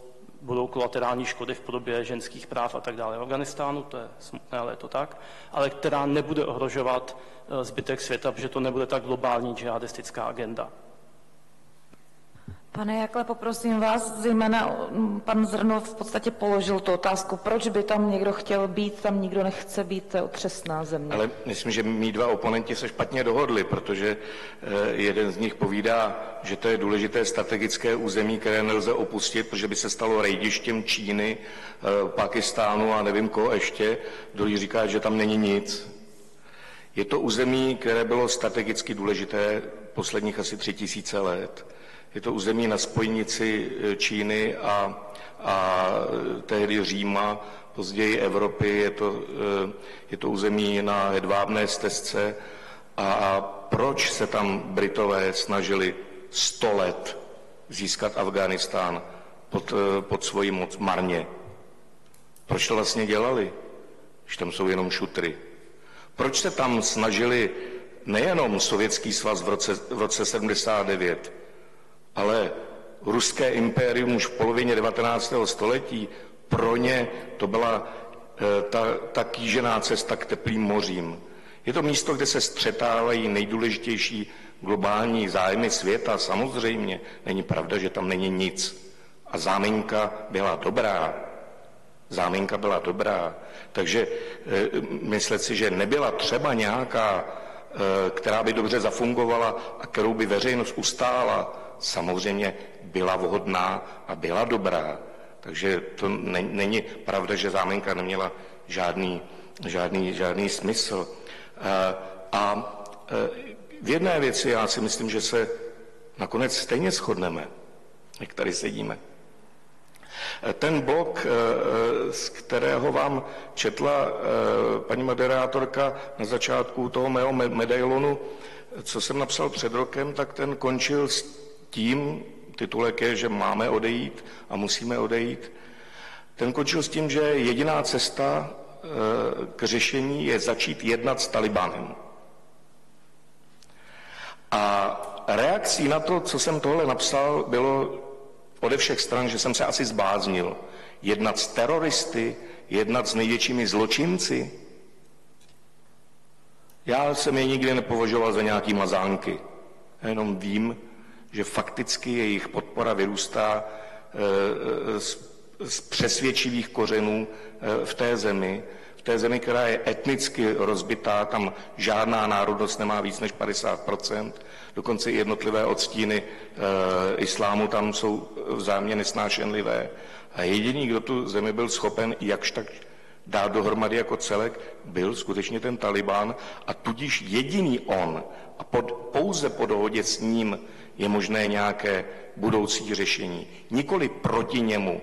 budou kolaterální škody v podobě ženských práv a tak dále v Afganistánu, to je smutné, ale je to tak, ale která nebude ohrožovat eh, zbytek světa, protože to nebude tak globální džihadistická agenda. Pane Jakle, poprosím vás, zejména mm, pan Zrnov v podstatě položil tu otázku, proč by tam někdo chtěl být, tam nikdo nechce být, to je otřesná země. Ale myslím, že mý dva oponenti se špatně dohodli, protože eh, jeden z nich povídá, že to je důležité strategické území, které nelze opustit, protože by se stalo rejdištěm Číny, eh, Pakistánu a nevím koho ještě. Druhý říká, že tam není nic. Je to území, které bylo strategicky důležité posledních asi tři tisíce let je to území na spojnici eh, Číny a, a tehdy Říma později Evropy, je to, eh, je to území na hedvábné stezce. A proč se tam Britové snažili 100 let získat Afghánistán pod, pod svoji moc marně? Proč to vlastně dělali, když tam jsou jenom šutry? Proč se tam snažili nejenom Sovětský svaz v roce, v roce 79, ale ruské impérium už v polovině 19. století, pro ně to byla e, ta, ta kýžená cesta k teplým mořím. Je to místo, kde se střetávají nejdůležitější globální zájmy světa. Samozřejmě není pravda, že tam není nic. A záminka byla dobrá. Záminka byla dobrá. Takže e, myslet si, že nebyla třeba nějaká, e, která by dobře zafungovala a kterou by veřejnost ustála, samozřejmě byla vhodná a byla dobrá. Takže to ne, není pravda, že záminka neměla žádný, žádný, žádný smysl. A, a v jedné věci já si myslím, že se nakonec stejně shodneme, jak tady sedíme. Ten blok, z kterého vám četla paní moderátorka na začátku toho mého medailonu, co jsem napsal před rokem, tak ten končil s tím, titulek je, že máme odejít a musíme odejít. Ten končil s tím, že jediná cesta eh, k řešení je začít jednat s Talibanem. A reakcí na to, co jsem tohle napsal, bylo ode všech stran, že jsem se asi zbáznil. Jednat s teroristy, jednat s největšími zločinci. Já jsem je nikdy nepovažoval za nějaký mazánky. Já jenom vím, že fakticky jejich podpora vyrůstá eh, z, z přesvědčivých kořenů eh, v té zemi, v té zemi, která je etnicky rozbitá, tam žádná národnost nemá víc než 50%, dokonce i jednotlivé odstíny e, islámu tam jsou vzájemně nesnášenlivé. A jediný, kdo tu zemi byl schopen jakž tak dát dohromady jako celek, byl skutečně ten Taliban. A tudíž jediný on a pod, pouze po dohodě s ním je možné nějaké budoucí řešení. Nikoli proti němu.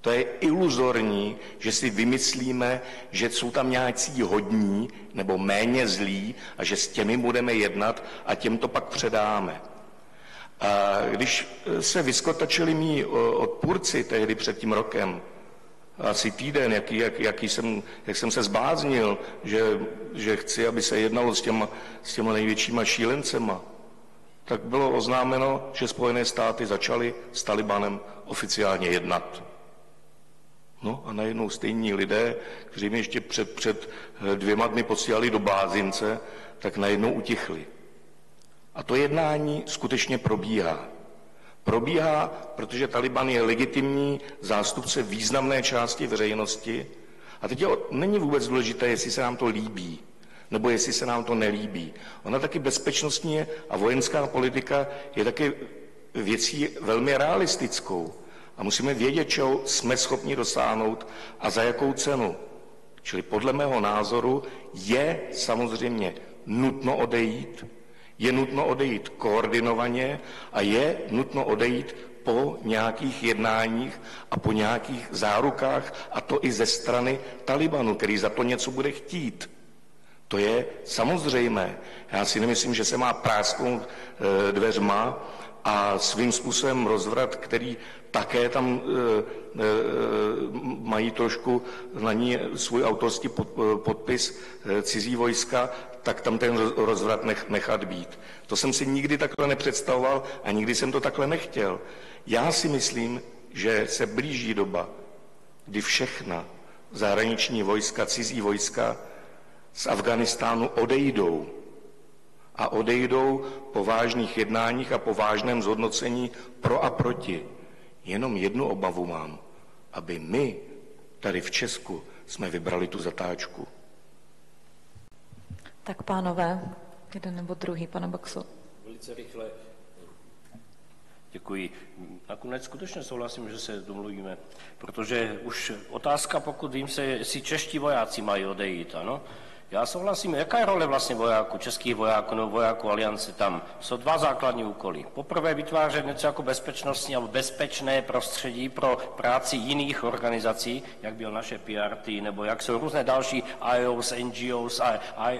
To je iluzorní, že si vymyslíme, že jsou tam nějací hodní nebo méně zlí a že s těmi budeme jednat a těm to pak předáme. A když se vyskotačili mý odpůrci tehdy před tím rokem, asi týden, jaký, jak, jaký jsem, jak jsem se zbáznil, že, že chci, aby se jednalo s těma, s těma největšíma šílencema, tak bylo oznámeno, že Spojené státy začaly s Talibanem oficiálně jednat. No a najednou stejní lidé, kteří mi ještě před, před eh, dvěma dny posílali do blázince, tak najednou utichli. A to jednání skutečně probíhá. Probíhá, protože Taliban je legitimní zástupce významné části veřejnosti. A teď je, není vůbec důležité, jestli se nám to líbí nebo jestli se nám to nelíbí. Ona taky bezpečnostní a vojenská politika je taky věcí velmi realistickou. A musíme vědět, čeho jsme schopni dosáhnout a za jakou cenu. Čili podle mého názoru je samozřejmě nutno odejít, je nutno odejít koordinovaně a je nutno odejít po nějakých jednáních a po nějakých zárukách, a to i ze strany Talibanu, který za to něco bude chtít. To je samozřejmé. Já si nemyslím, že se má prásknout e, dveřma a svým způsobem rozvrat, který také tam e, e, mají trošku na ní svůj autorský pod, podpis cizí vojska, tak tam ten rozvrat nech, nechat být. To jsem si nikdy takhle nepředstavoval a nikdy jsem to takhle nechtěl. Já si myslím, že se blíží doba, kdy všechna zahraniční vojska, cizí vojska z Afganistánu odejdou. A odejdou po vážných jednáních a po vážném zhodnocení pro a proti. Jenom jednu obavu mám, aby my tady v Česku jsme vybrali tu zatáčku. Tak pánové, jeden nebo druhý, pane Baxo. Velice rychle. Děkuji. Nakonec skutečně souhlasím, že se domluvíme, protože už otázka, pokud vím se, jestli čeští vojáci mají odejít, ano? Já souhlasím. Jaká je role vlastně vojáků, českých vojáků nebo vojáků aliance tam? Jsou dva základní úkoly. Poprvé vytvářet něco jako bezpečnostní nebo bezpečné prostředí pro práci jiných organizací, jak byl naše PRT, nebo jak jsou různé další IOs, NGOs a, a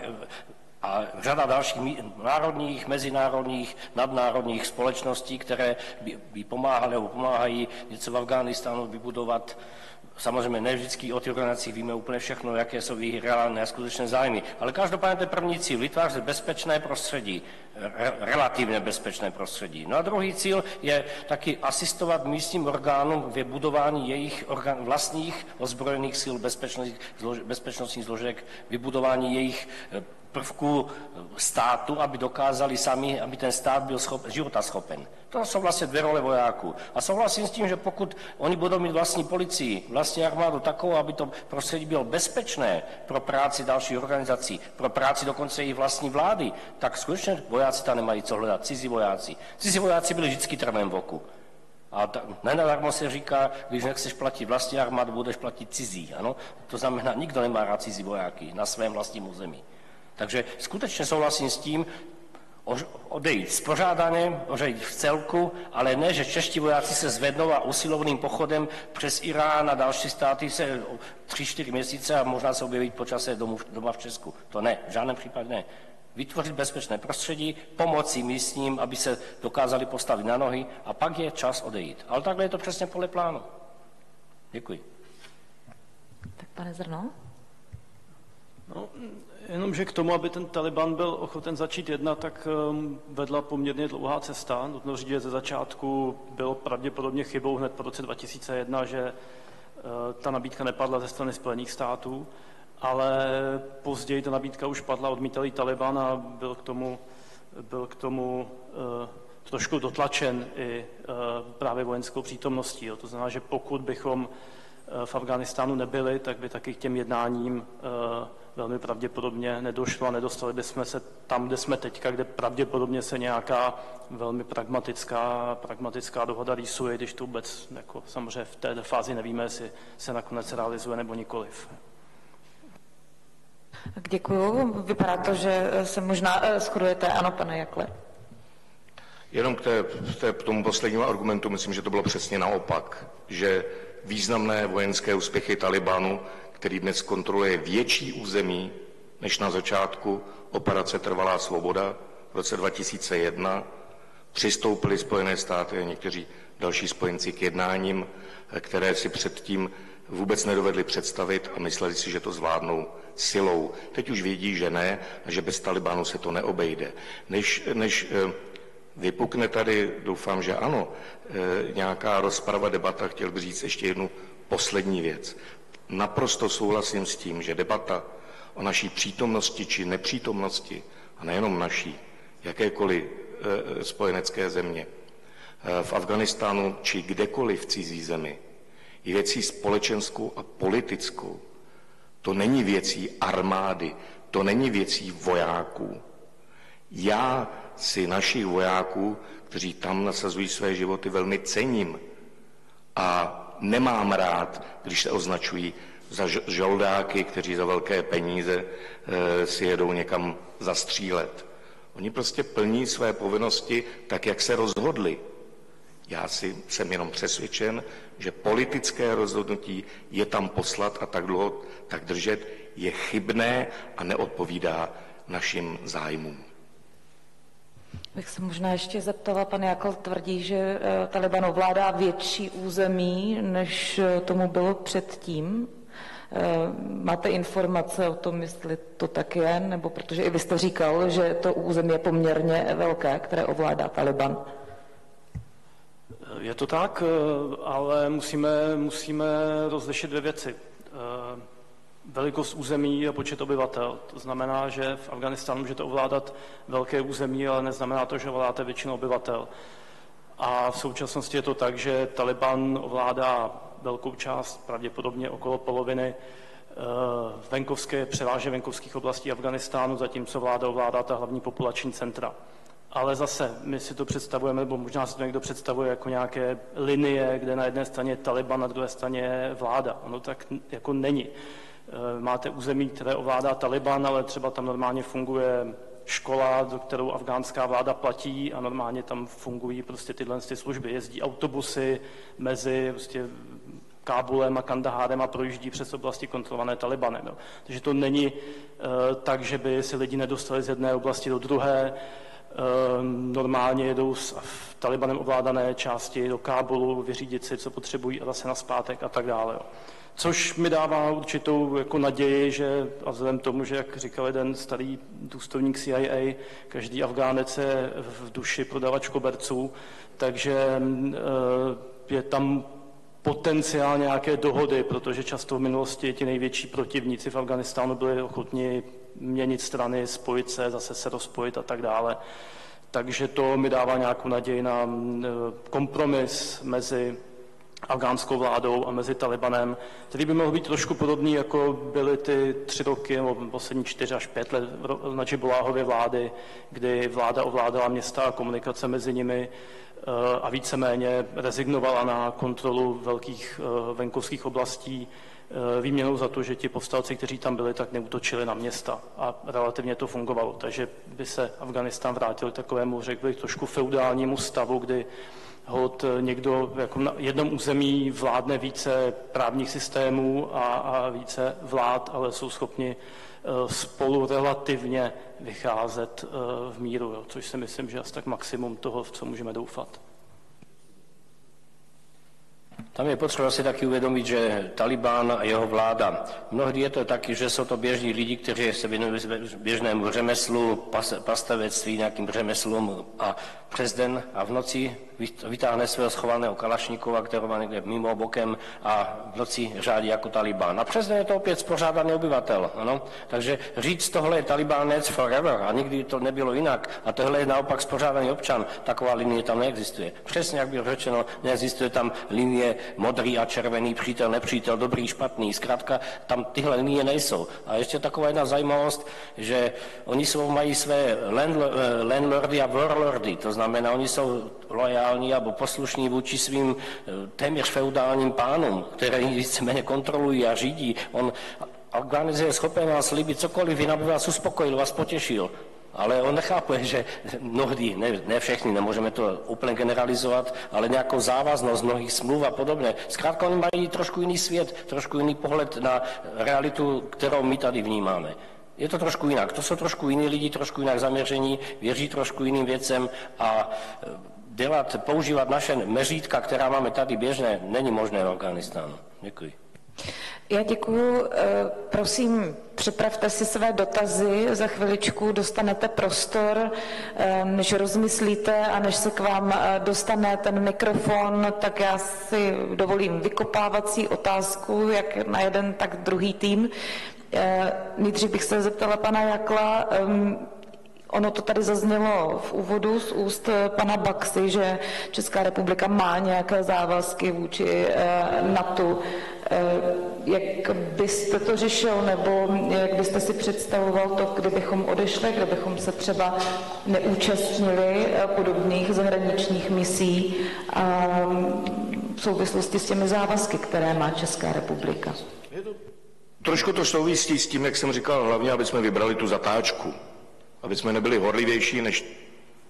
a řada dalších národních, mezinárodních, nadnárodních společností, které by, by pomáhaly nebo pomáhají něco v Afghánistánu vybudovat. Samozřejmě ne vždycky o těch organizacích víme úplně všechno, jaké jsou jejich reálné a skutečné zájmy. Ale každopádně ten první cíl, vytvářet bezpečné prostředí, re, relativně bezpečné prostředí. No a druhý cíl je taky asistovat místním orgánům v budování jejich orgán, vlastních ozbrojených sil bezpečnostních, bezpečnostních zložek, vybudování jejich prvků státu, aby dokázali sami, aby ten stát byl schop, života schopen. To jsou vlastně dvě role vojáků. A souhlasím s tím, že pokud oni budou mít vlastní policii, vlastní armádu takovou, aby to prostředí bylo bezpečné pro práci dalších organizací, pro práci dokonce i vlastní vlády, tak skutečně vojáci tam nemají co hledat, cizí vojáci. Cizí vojáci byli vždycky trnem v oku. A nenadarmo se říká, když nechceš platit vlastní armádu, budeš platit cizí. Ano? To znamená, nikdo nemá rád cizí vojáky na svém vlastním území. Takže skutečně souhlasím s tím, odejít spořádaně, odejít v celku, ale ne, že čeští vojáci se zvednou a usilovným pochodem přes Irán a další státy se tři, čtyři měsíce a možná se objeví počase domů, doma v Česku. To ne, v žádném případě ne. Vytvořit bezpečné prostředí, pomoci místním, aby se dokázali postavit na nohy a pak je čas odejít. Ale takhle je to přesně podle plánu. Děkuji. Tak pane Zrno? No, Jenomže k tomu, aby ten Taliban byl ochoten začít jednat, tak um, vedla poměrně dlouhá cesta. Nutno říct, že ze začátku bylo pravděpodobně chybou hned po roce 2001, že uh, ta nabídka nepadla ze strany Spojených států, ale později ta nabídka už padla, odmítalý Taliban a byl k tomu, byl k tomu uh, trošku dotlačen i uh, právě vojenskou přítomností. To znamená, že pokud bychom v Afganistánu nebyli, tak by taky k těm jednáním velmi pravděpodobně nedošlo a nedostali bychom se tam, kde jsme teďka, kde pravděpodobně se nějaká velmi pragmatická, pragmatická dohoda rýsuje, když to vůbec jako, samozřejmě v té fázi nevíme, jestli se nakonec realizuje nebo nikoliv. Děkuju. Vypadá to, že se možná eh, shodujete. Ano, pane Jakle. Jenom k, té, té, k tomu poslednímu argumentu, myslím, že to bylo přesně naopak, že významné vojenské úspěchy Talibanu který dnes kontroluje větší území než na začátku operace Trvalá svoboda v roce 2001. Přistoupili Spojené státy a někteří další spojenci k jednáním, které si předtím vůbec nedovedli představit a mysleli si, že to zvládnou silou. Teď už vědí, že ne a že bez Talibánu se to neobejde. Než, než eh, vypukne tady, doufám, že ano, eh, nějaká rozprava, debata, chtěl bych říct ještě jednu poslední věc. Naprosto souhlasím s tím, že debata o naší přítomnosti či nepřítomnosti, a nejenom naší, jakékoliv e, spojenecké země, e, v Afganistánu či kdekoliv v cizí zemi, je věcí společenskou a politickou. To není věcí armády, to není věcí vojáků. Já si našich vojáků, kteří tam nasazují své životy, velmi cením. A nemám rád, když se označují za žoldáky, kteří za velké peníze e, si jedou někam zastřílet. Oni prostě plní své povinnosti tak, jak se rozhodli. Já si jsem jenom přesvědčen, že politické rozhodnutí je tam poslat a tak dlouho tak držet je chybné a neodpovídá našim zájmům. Bych se možná ještě zeptala, pan Jakol tvrdí, že eh, Taliban ovládá větší území, než eh, tomu bylo předtím. Eh, máte informace o tom, jestli to tak je, nebo protože i vy jste říkal, že to území je poměrně velké, které ovládá Taliban. Je to tak, ale musíme, musíme rozlišit dvě věci velikost území a počet obyvatel. To znamená, že v Afganistánu můžete ovládat velké území, ale neznamená to, že ovládáte většinu obyvatel. A v současnosti je to tak, že Taliban ovládá velkou část, pravděpodobně okolo poloviny eh, venkovské, převážně venkovských oblastí Afganistánu, zatímco vláda ovládá ta hlavní populační centra. Ale zase, my si to představujeme, nebo možná si to někdo představuje jako nějaké linie, kde na jedné straně je Taliban, na druhé straně je vláda. Ono tak jako není. Máte území, které ovládá Taliban, ale třeba tam normálně funguje škola, do kterou afgánská vláda platí a normálně tam fungují prostě tyhle ty služby. Jezdí autobusy mezi prostě Kábulem a Kandahárem a projíždí přes oblasti kontrolované Talibanem. Jo. Takže to není e, tak, že by si lidi nedostali z jedné oblasti do druhé. E, normálně jedou z Talibanem ovládané části do Kábulu, vyřídit si, co potřebují a zase na zpátek a tak dále. Jo. Což mi dává určitou jako naději, že a vzhledem tomu, že jak říkal jeden starý důstojník CIA, každý Afgánec je v duši prodavač koberců, takže je tam potenciál nějaké dohody, protože často v minulosti ti největší protivníci v Afganistánu byli ochotni měnit strany, spojit se, zase se rozpojit a tak dále. Takže to mi dává nějakou naději na kompromis mezi afgánskou vládou a mezi Talibanem, který by mohl být trošku podobný, jako byly ty tři roky nebo poslední čtyři až pět let na Džibuláhově vlády, kdy vláda ovládala města a komunikace mezi nimi eh, a víceméně rezignovala na kontrolu velkých eh, venkovských oblastí eh, výměnou za to, že ti povstalci, kteří tam byli, tak neutočili na města a relativně to fungovalo. Takže by se Afganistán vrátil k takovému, řekl bych, trošku feudálnímu stavu, kdy hod eh, někdo jako na jednom území vládne více právních systémů a, a více vlád, ale jsou schopni eh, spolu relativně vycházet eh, v míru, jo, což si myslím, že asi tak maximum toho, v co můžeme doufat. Tam je potřeba si taky uvědomit, že Taliban a jeho vláda, mnohdy je to taky, že jsou to běžní lidi, kteří se věnují běžnému řemeslu, pastavectví, nějakým řemeslům a přes den a v noci vytáhne svého schovaného kalašníkova, kterého má někde mimo bokem a v noci řádí jako Taliban. A přes den je to opět spořádaný obyvatel. Ano? Takže říct, tohle je Talibánec forever a nikdy to nebylo jinak a tohle je naopak spořádaný občan, taková linie tam neexistuje. Přesně jak bylo řečeno, neexistuje tam linie modrý a červený, přítel, nepřítel, dobrý, špatný. Zkrátka, tam tyhle linie nejsou. A ještě taková jedna zajímavost, že oni jsou, mají své landlordy a warlordy, to znamená, oni jsou lojální nebo poslušní vůči svým eh, téměř feudálním pánům, které víceméně kontrolují a řídí. On, Afganec je schopen vás slíbit cokoliv, jinak by vás uspokojil, vás potěšil. Ale on nechápe, že mnohdy, ne, ne všechny, nemůžeme to úplně generalizovat, ale nějakou závaznost mnohých smluv a podobně. Zkrátka oni mají trošku jiný svět, trošku jiný pohled na realitu, kterou my tady vnímáme. Je to trošku jinak. To jsou trošku jiní lidi, trošku jinak zaměření, věří trošku jiným věcem a e, dělat, používat naše meřítka, která máme tady běžné, není možné v Afganistánu. Děkuji. Já děkuji. Eh, prosím, připravte si své dotazy. Za chviličku dostanete prostor, eh, než rozmyslíte a než se k vám eh, dostane ten mikrofon, tak já si dovolím vykopávací otázku, jak na jeden, tak druhý tým. Nejdřív bych se zeptala pana Jakla, ehm, Ono to tady zaznělo v úvodu z úst pana Baxy, že Česká republika má nějaké závazky vůči NATO. Eh, jak byste to řešil, nebo jak byste si představoval to, kdybychom odešli, kdybychom se třeba neúčastnili eh, podobných zahraničních misí v souvislosti s těmi závazky, které má Česká republika? Trošku to souvisí s tím, jak jsem říkal, hlavně, aby jsme vybrali tu zatáčku. Aby jsme nebyli horlivější než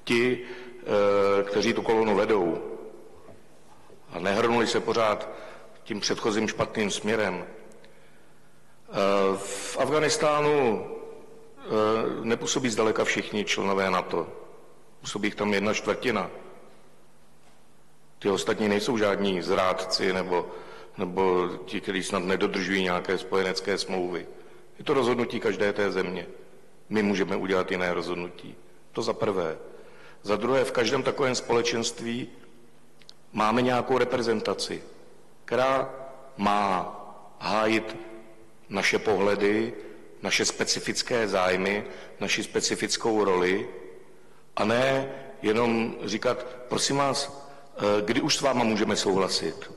ti, eh, kteří tu kolonu vedou. A nehrnuli se pořád tím předchozím špatným směrem. Eh, v Afganistánu eh, nepůsobí zdaleka všichni členové NATO. Působí tam jedna čtvrtina. Ty ostatní nejsou žádní zrádci nebo, nebo ti, kteří snad nedodržují nějaké spojenecké smlouvy. Je to rozhodnutí každé té země. My můžeme udělat jiné rozhodnutí. To za prvé. Za druhé, v každém takovém společenství máme nějakou reprezentaci která má hájit naše pohledy, naše specifické zájmy, naši specifickou roli a ne jenom říkat, prosím vás, eh, kdy už s váma můžeme souhlasit?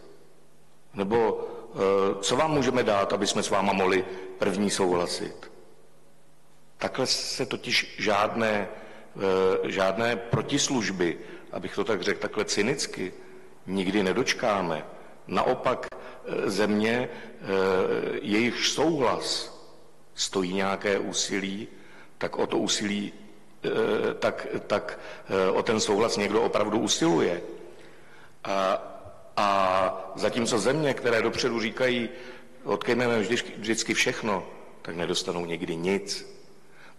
Nebo eh, co vám můžeme dát, aby jsme s váma mohli první souhlasit? Takhle se totiž žádné, eh, žádné protislužby, abych to tak řekl takhle cynicky, nikdy nedočkáme naopak eh, země, eh, jejich souhlas stojí nějaké úsilí, tak o to úsilí, tak, tak o ten souhlas někdo opravdu usiluje. A, a zatímco země, které dopředu říkají, odkejmeme vždycky, vždycky všechno, tak nedostanou nikdy nic.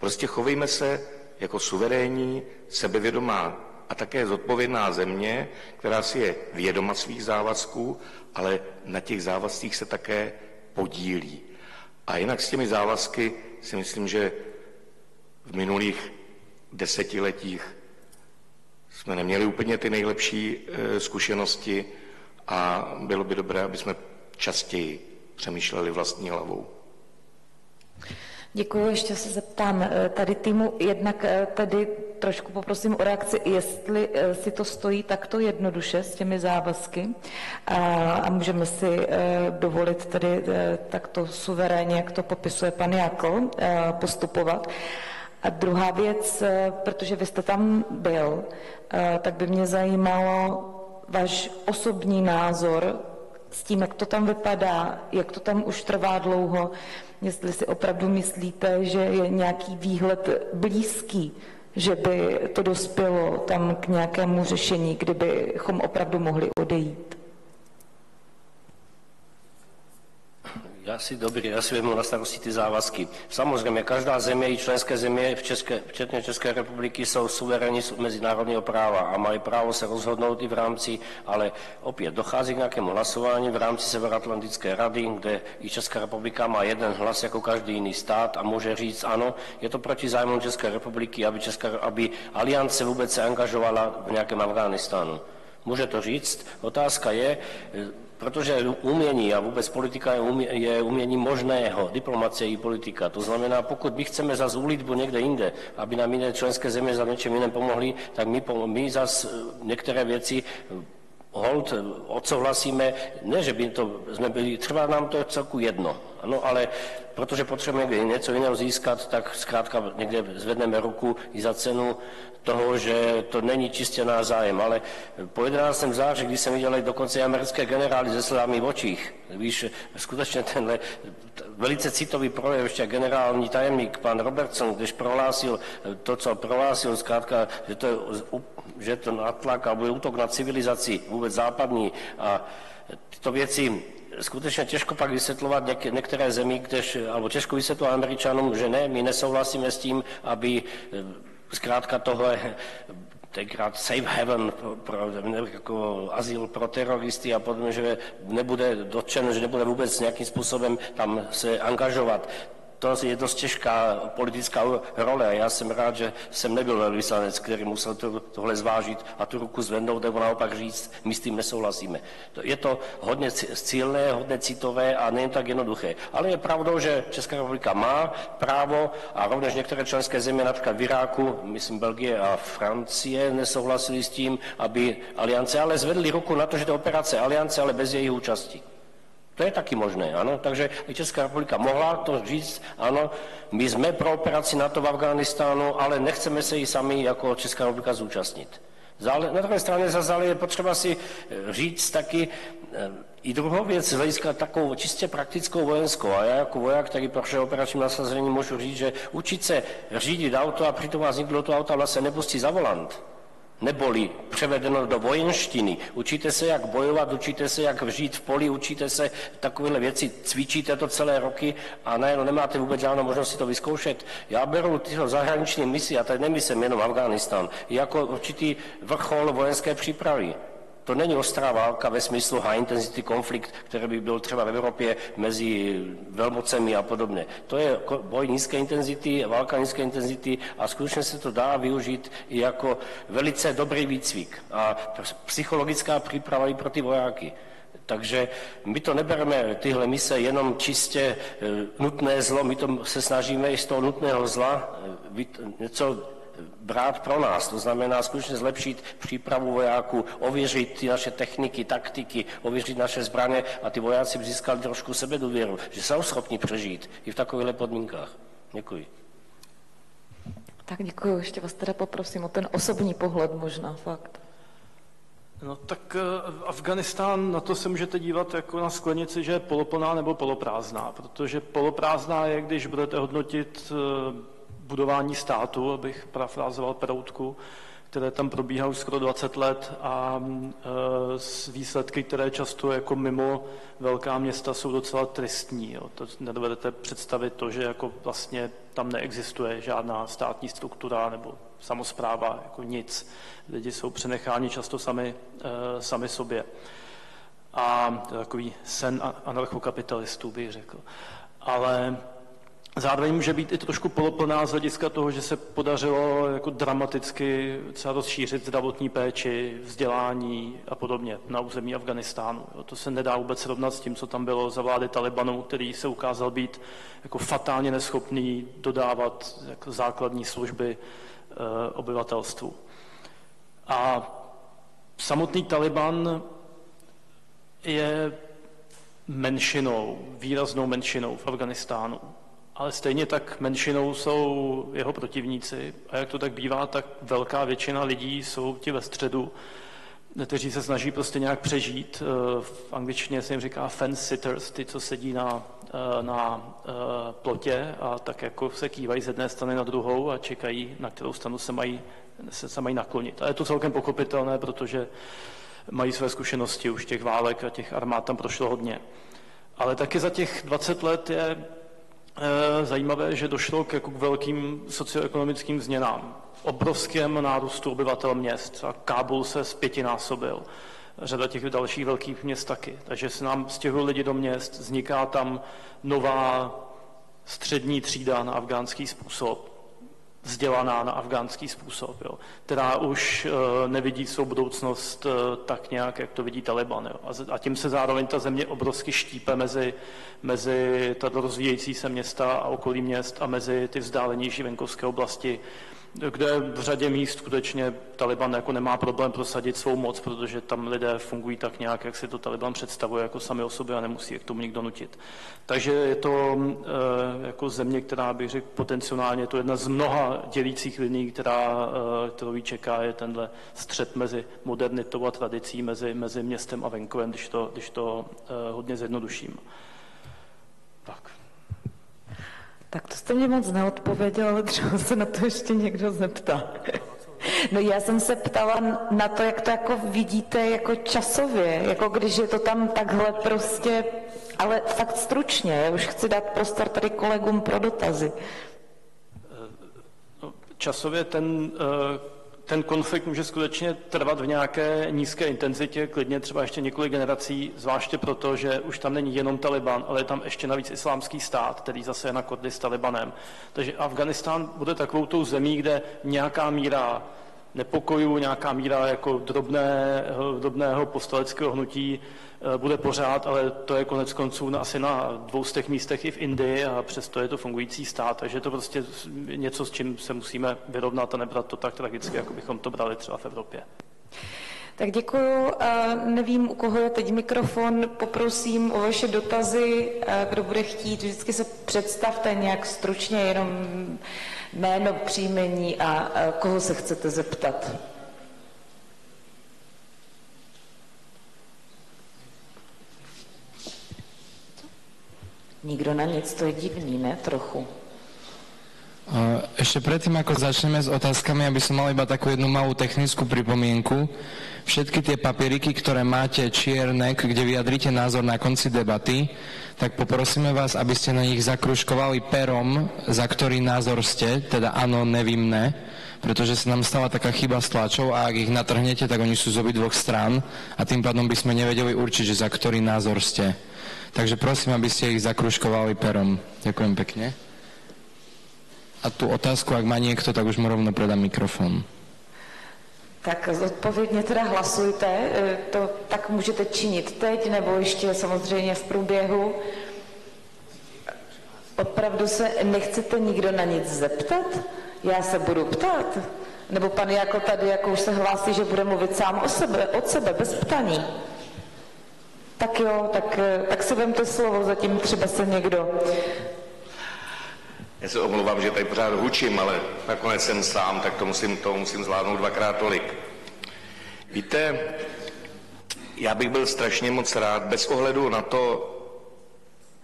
Prostě chovejme se jako suverénní, sebevědomá a také zodpovědná země, která si je vědoma svých závazků, ale na těch závazcích se také podílí. A jinak s těmi závazky si myslím, že v minulých desetiletích jsme neměli úplně ty nejlepší e, zkušenosti a bylo by dobré, aby jsme častěji přemýšleli vlastní hlavou. Děkuji, ještě se zeptám eh, tady týmu, jednak eh, tady trošku poprosím o reakci, jestli eh, si to stojí takto jednoduše s těmi závazky a, a můžeme si dovolit tedy takto suverénně, jak to popisuje pan Jakl, postupovat. A druhá věc, protože vy jste tam byl, tak by mě zajímalo váš osobní názor s tím, jak to tam vypadá, jak to tam už trvá dlouho, jestli si opravdu myslíte, že je nějaký výhled blízký, že by to dospělo tam k nějakému řešení, kdybychom opravdu mohli odejít. Já si dobrý, já si vezmu na starosti ty závazky. Samozřejmě každá země i členské země, v České, včetně České republiky, jsou suverénní mezinárodního práva a mají právo se rozhodnout i v rámci, ale opět dochází k nějakému hlasování v rámci Severoatlantické rady, kde i Česká republika má jeden hlas jako každý jiný stát a může říct ano, je to proti zájmu České republiky, aby, Česká, aby aliance vůbec se angažovala v nějakém Afghánistánu. Může to říct. Otázka je, Protože umění a vůbec politika je, umění možného, diplomacie i politika. To znamená, pokud my chceme zase ulitbu někde jinde, aby nám jiné členské země za něčem jiném pomohli, tak my, my zase některé věci hold odsouhlasíme, ne, že by to jsme byli, třeba nám to je celku jedno, ano, ale protože potřebujeme něco jiného získat, tak zkrátka někde zvedneme ruku i za cenu toho, že to není čistě náš zájem. Ale po 11. září, když jsem viděl dokonce americké generály ze slávami v očích, víš, skutečně tenhle velice citový projev, ještě generální tajemník, pan Robertson, když prohlásil to, co prohlásil, zkrátka, že to je, že to natlak alebo je útok na civilizaci vůbec západní a tyto věci skutečně těžko pak vysvětlovat něk, některé zemi, ktež, alebo těžko vysvětlovat Američanům, že ne, my nesouhlasíme s tím, aby eh, zkrátka tohle tenkrát safe haven pro, pro, jako azyl pro teroristy a podobně, že nebude dotčen, že nebude vůbec nějakým způsobem tam se angažovat to je dost těžká politická role. Já jsem rád, že jsem nebyl velvyslanec, který musel to, tohle zvážit a tu ruku zvednout nebo naopak říct, my s tím nesouhlasíme. Je to hodně cílné, hodně citové a nejen tak jednoduché. Ale je pravdou, že Česká republika má právo a rovněž některé členské země, například v Iráku, myslím Belgie a Francie, nesouhlasili s tím, aby aliance, ale zvedli ruku na to, že to operace aliance, ale bez její účasti. To je taky možné, ano. Takže i Česká republika mohla to říct, ano, my jsme pro operaci NATO v Afghánistánu, ale nechceme se ji sami jako Česká republika zúčastnit. Na druhé straně zase je potřeba si eh, říct taky eh, i druhou věc z hlediska takovou čistě praktickou vojenskou. A já jako voják, který prošel operačním nasazením, můžu říct, že učit se řídit auto a přitom vás nikdo do toho auta vlastně nepustí za volant, neboli převedeno do vojenštiny. Učíte se, jak bojovat, učíte se, jak žít v poli, učíte se takovéhle věci, cvičíte to celé roky a najednou nemáte vůbec žádnou možnost si to vyzkoušet. Já beru tyto zahraniční misi, a tady nemyslím jenom Afghánistán, jako určitý vrchol vojenské přípravy. To není ostrá válka ve smyslu high intensity konflikt, který by byl třeba v Evropě mezi velmocemi a podobně. To je boj nízké intenzity, válka nízké intenzity a skutečně se to dá využít i jako velice dobrý výcvik a psychologická příprava i pro ty vojáky. Takže my to nebereme, tyhle mise, jenom čistě e, nutné zlo, my to se snažíme i z toho nutného zla e, něco brát pro nás, to znamená skutečně zlepšit přípravu vojáků, ověřit ty naše techniky, taktiky, ověřit naše zbraně a ty vojáci by získali trošku sebedůvěru, že jsou schopni přežít i v takovýchto podmínkách. Děkuji. Tak děkuji, ještě vás teda poprosím o ten osobní pohled možná, fakt. No tak eh, Afganistán, na to se můžete dívat jako na sklenici, že je poloplná nebo poloprázdná, protože poloprázdná je, když budete hodnotit eh, budování státu, abych parafrázoval Peroutku, které tam probíhá už skoro 20 let a e, s výsledky, které často jako mimo velká města jsou docela tristní. Jo. To nedovedete představit to, že jako vlastně tam neexistuje žádná státní struktura nebo samozpráva, jako nic. Lidi jsou přenecháni často sami, e, sami sobě. A to je takový sen anarchokapitalistů, bych řekl. Ale Zároveň může být i trošku poloplná z hlediska toho, že se podařilo jako dramaticky třeba rozšířit zdravotní péči, vzdělání a podobně na území Afganistánu. To se nedá vůbec srovnat s tím, co tam bylo za vlády Talibanu, který se ukázal být jako fatálně neschopný dodávat jako základní služby e, obyvatelstvu. A samotný Taliban je menšinou, výraznou menšinou v Afganistánu ale stejně tak menšinou jsou jeho protivníci a jak to tak bývá, tak velká většina lidí jsou ti ve středu, kteří se snaží prostě nějak přežít. Eh, v angličtině se jim říká fence sitters, ty, co sedí na, eh, na eh, plotě a tak jako se kývají z jedné strany na druhou a čekají, na kterou stranu se mají, se, se mají naklonit. A je to celkem pochopitelné, protože mají své zkušenosti, už těch válek a těch armád tam prošlo hodně. Ale taky za těch 20 let je zajímavé, že došlo k, jako k velkým socioekonomickým změnám. Obrovském nárůstu obyvatel měst. A Kábul se zpětinásobil. Řada těch dalších velkých měst taky. Takže se nám stěhují lidi do měst, vzniká tam nová střední třída na afgánský způsob vzdělaná na afgánský způsob, jo, která už uh, nevidí svou budoucnost uh, tak nějak, jak to vidí Taliban. Jo. A, a tím se zároveň ta země obrovsky štípe mezi, mezi tato rozvíjející se města a okolí měst a mezi ty vzdálenější venkovské oblasti, kde v řadě míst skutečně Taliban jako nemá problém prosadit svou moc, protože tam lidé fungují tak nějak, jak si to Taliban představuje jako sami o sobě a nemusí je k tomu nikdo nutit. Takže je to e, jako země, která bych řekl potenciálně, je to jedna z mnoha dělících liní, která, e, kterou jí čeká, je tenhle střed mezi modernitou a tradicí, mezi, mezi městem a venkovem, když to, když to e, hodně zjednoduším. Tak. Tak to jste mě moc neodpověděl, ale třeba se na to ještě někdo zeptá. No já jsem se ptala na to, jak to jako vidíte jako časově, jako když je to tam takhle prostě, ale fakt stručně, já už chci dát prostor tady kolegům pro dotazy. No, časově ten uh ten konflikt může skutečně trvat v nějaké nízké intenzitě, klidně třeba ještě několik generací, zvláště proto, že už tam není jenom Taliban, ale je tam ještě navíc islámský stát, který zase je na kodli s Talibanem. Takže Afganistán bude takovou tou zemí, kde nějaká míra nepokojů, nějaká míra jako drobného, drobného postaleckého hnutí eh, bude pořád, ale to je konec konců asi na dvoustech místech i v Indii a přesto je to fungující stát, takže je to prostě něco, s čím se musíme vyrovnat a nebrat to tak tragicky, jako bychom to brali třeba v Evropě. Tak děkuju. Nevím, u koho je teď mikrofon. Poprosím o vaše dotazy. Kdo bude chtít, vždycky se představte nějak stručně, jenom jméno, příjmení a koho se chcete zeptat. Nikdo na nic, to je divný, ne? Trochu. Ešte predtým, ako začneme s otázkami, aby som mal iba takú jednu malú technickú pripomienku. Všetky tie papieriky, ktoré máte čierne, kde vyjadrite názor na konci debaty, tak poprosíme vás, aby ste na nich zakruškovali perom, za ktorý názor ste, teda áno, nevím, ne, pretože sa nám stala taká chyba s tlačou a ak ich natrhnete, tak oni sú z obi dvoch strán a tým pádom by sme nevedeli určiť, že za ktorý názor ste. Takže prosím, aby ste ich zakruškovali perom. Ďakujem pekne. A tu otázku, ak má niekto, tak už mu rovno predám mikrofon. Tak zodpovědně teda hlasujte, e, to tak můžete činit teď nebo ještě samozřejmě v průběhu. Opravdu se nechcete nikdo na nic zeptat? Já se budu ptát. Nebo pan jako tady, jako už se hlásí, že bude mluvit sám o sebe, od sebe, bez ptaní. Tak jo, tak, e, tak si vemte slovo, zatím třeba se někdo já se omlouvám, že tady pořád hučím, ale nakonec jsem sám, tak to musím, to musím zvládnout dvakrát tolik. Víte, Já bych byl strašně moc rád, bez ohledu na to,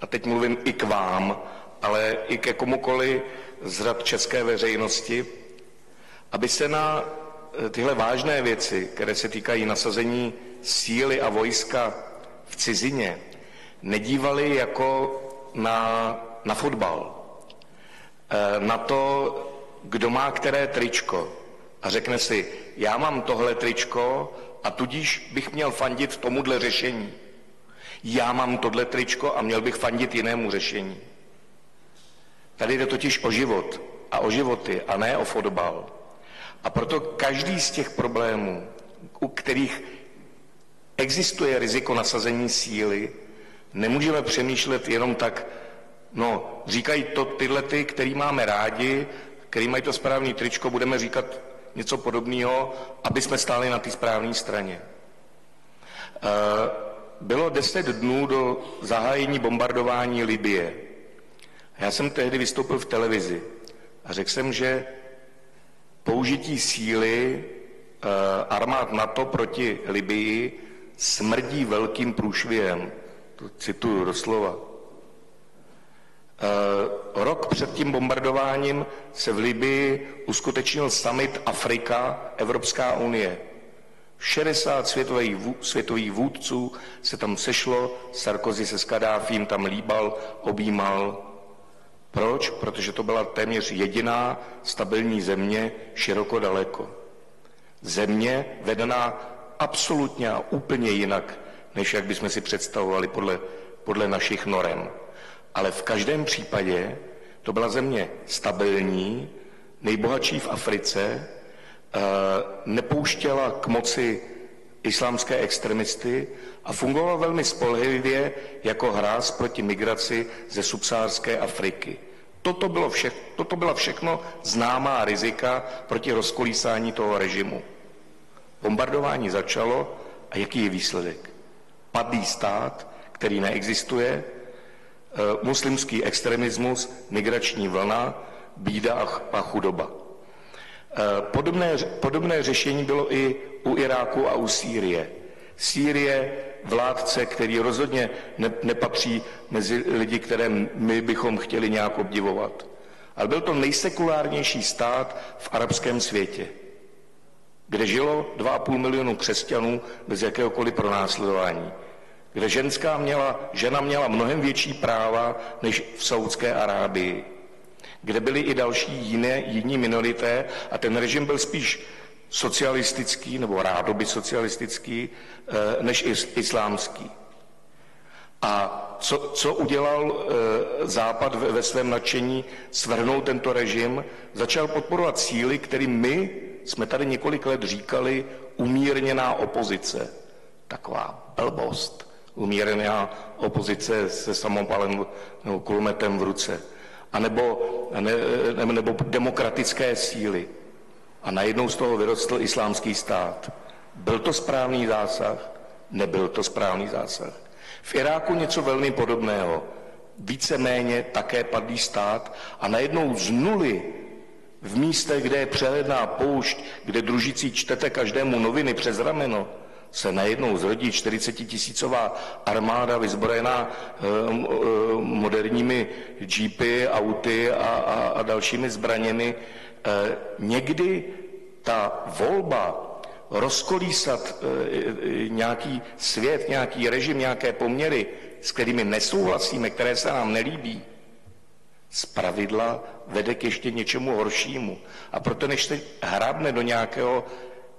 a teď mluvím i k vám, ale i ke komukoli z řad české veřejnosti, aby se na eh, tyhle vážné věci, které se týkají nasazení síly a vojska v cizině, nedívali jako na, na fotbal. Eh, na to, kdo má které tričko. A řekne si, já mám tohle tričko a tudíž bych měl fandit tomuhle řešení. Já mám tohle tričko a měl bych fandit jinému řešení. Tady jde totiž o život a o životy a ne o fotbal. A proto každý z těch problémů, u kterých existuje riziko nasazení síly, nemůžeme přemýšlet jenom tak, no, říkají to tyhle ty, který máme rádi, který mají to správný tričko, budeme říkat něco podobného, aby jsme stáli na té správné straně. Eh, bylo deset dnů do zahájení bombardování Libie. Já jsem tehdy vystoupil v televizi a řekl jsem, že použití síly eh, armád NATO proti Libii smrdí velkým průšvihem. To cituju doslova. Eh, rok před tím bombardováním se v Libii uskutečnil summit Afrika Evropská unie. 60 světových, světových vůdců se tam sešlo, Sarkozy se s Kadáfím tam líbal, objímal. Proč? Protože to byla téměř jediná stabilní země široko daleko. Země vedená absolutně a úplně jinak, než jak bychom si představovali podle, podle našich norem. Ale v každém případě to byla země stabilní, nejbohatší v Africe, Eh, nepouštěla k moci islámské extremisty a fungovala velmi spolehlivě jako hráz proti migraci ze subsárské Afriky. Toto, bylo vše, toto byla všechno známá rizika proti rozkolísání toho režimu. Bombardování začalo a jaký je výsledek? Padlý stát, který neexistuje, muslimský extremismus, migrační vlna, bída a chudoba. Eh, podobné, podobné řešení bylo i u Iráku a u Sýrie. Sýrie vládce, který rozhodně ne, nepatří mezi lidi, které my bychom chtěli nějak obdivovat. Ale byl to nejsekulárnější stát v arabském světě, kde žilo 2,5 milionu křesťanů bez jakéhokoliv pronásledování, kde ženská měla, žena měla mnohem větší práva než v Saudské Arábii kde byly i další jiné, jiní minorité a ten režim byl spíš socialistický, nebo rádoby socialistický, eh, než islámský. A co, co udělal e, Západ ve, ve svém nadšení svrhnout tento režim? Začal podporovat síly, kterým my jsme tady několik let říkali umírněná opozice. Taková blbost. Umírněná opozice se samopalem nebo kulmetem v ruce anebo, ne, ne, nebo demokratické síly. A najednou z toho vyrostl islámský stát. Byl to správný zásah? Nebyl to správný zásah. V Iráku něco velmi podobného. Víceméně také padlý stát a najednou z nuly v místech, kde je přehledná poušť, kde družící čtete každému noviny přes rameno, se najednou zrodí 40 tisícová armáda vyzbrojená eh, eh, moderními jeepy, auty a, a, a dalšími zbraněmi. Eh, někdy ta volba rozkolísat nějaký svět, nějaký režim, nějaké poměry, s kterými nesouhlasíme, které se nám nelíbí, z pravidla vede k ještě něčemu horšímu. A proto než se hrábne do nějakého,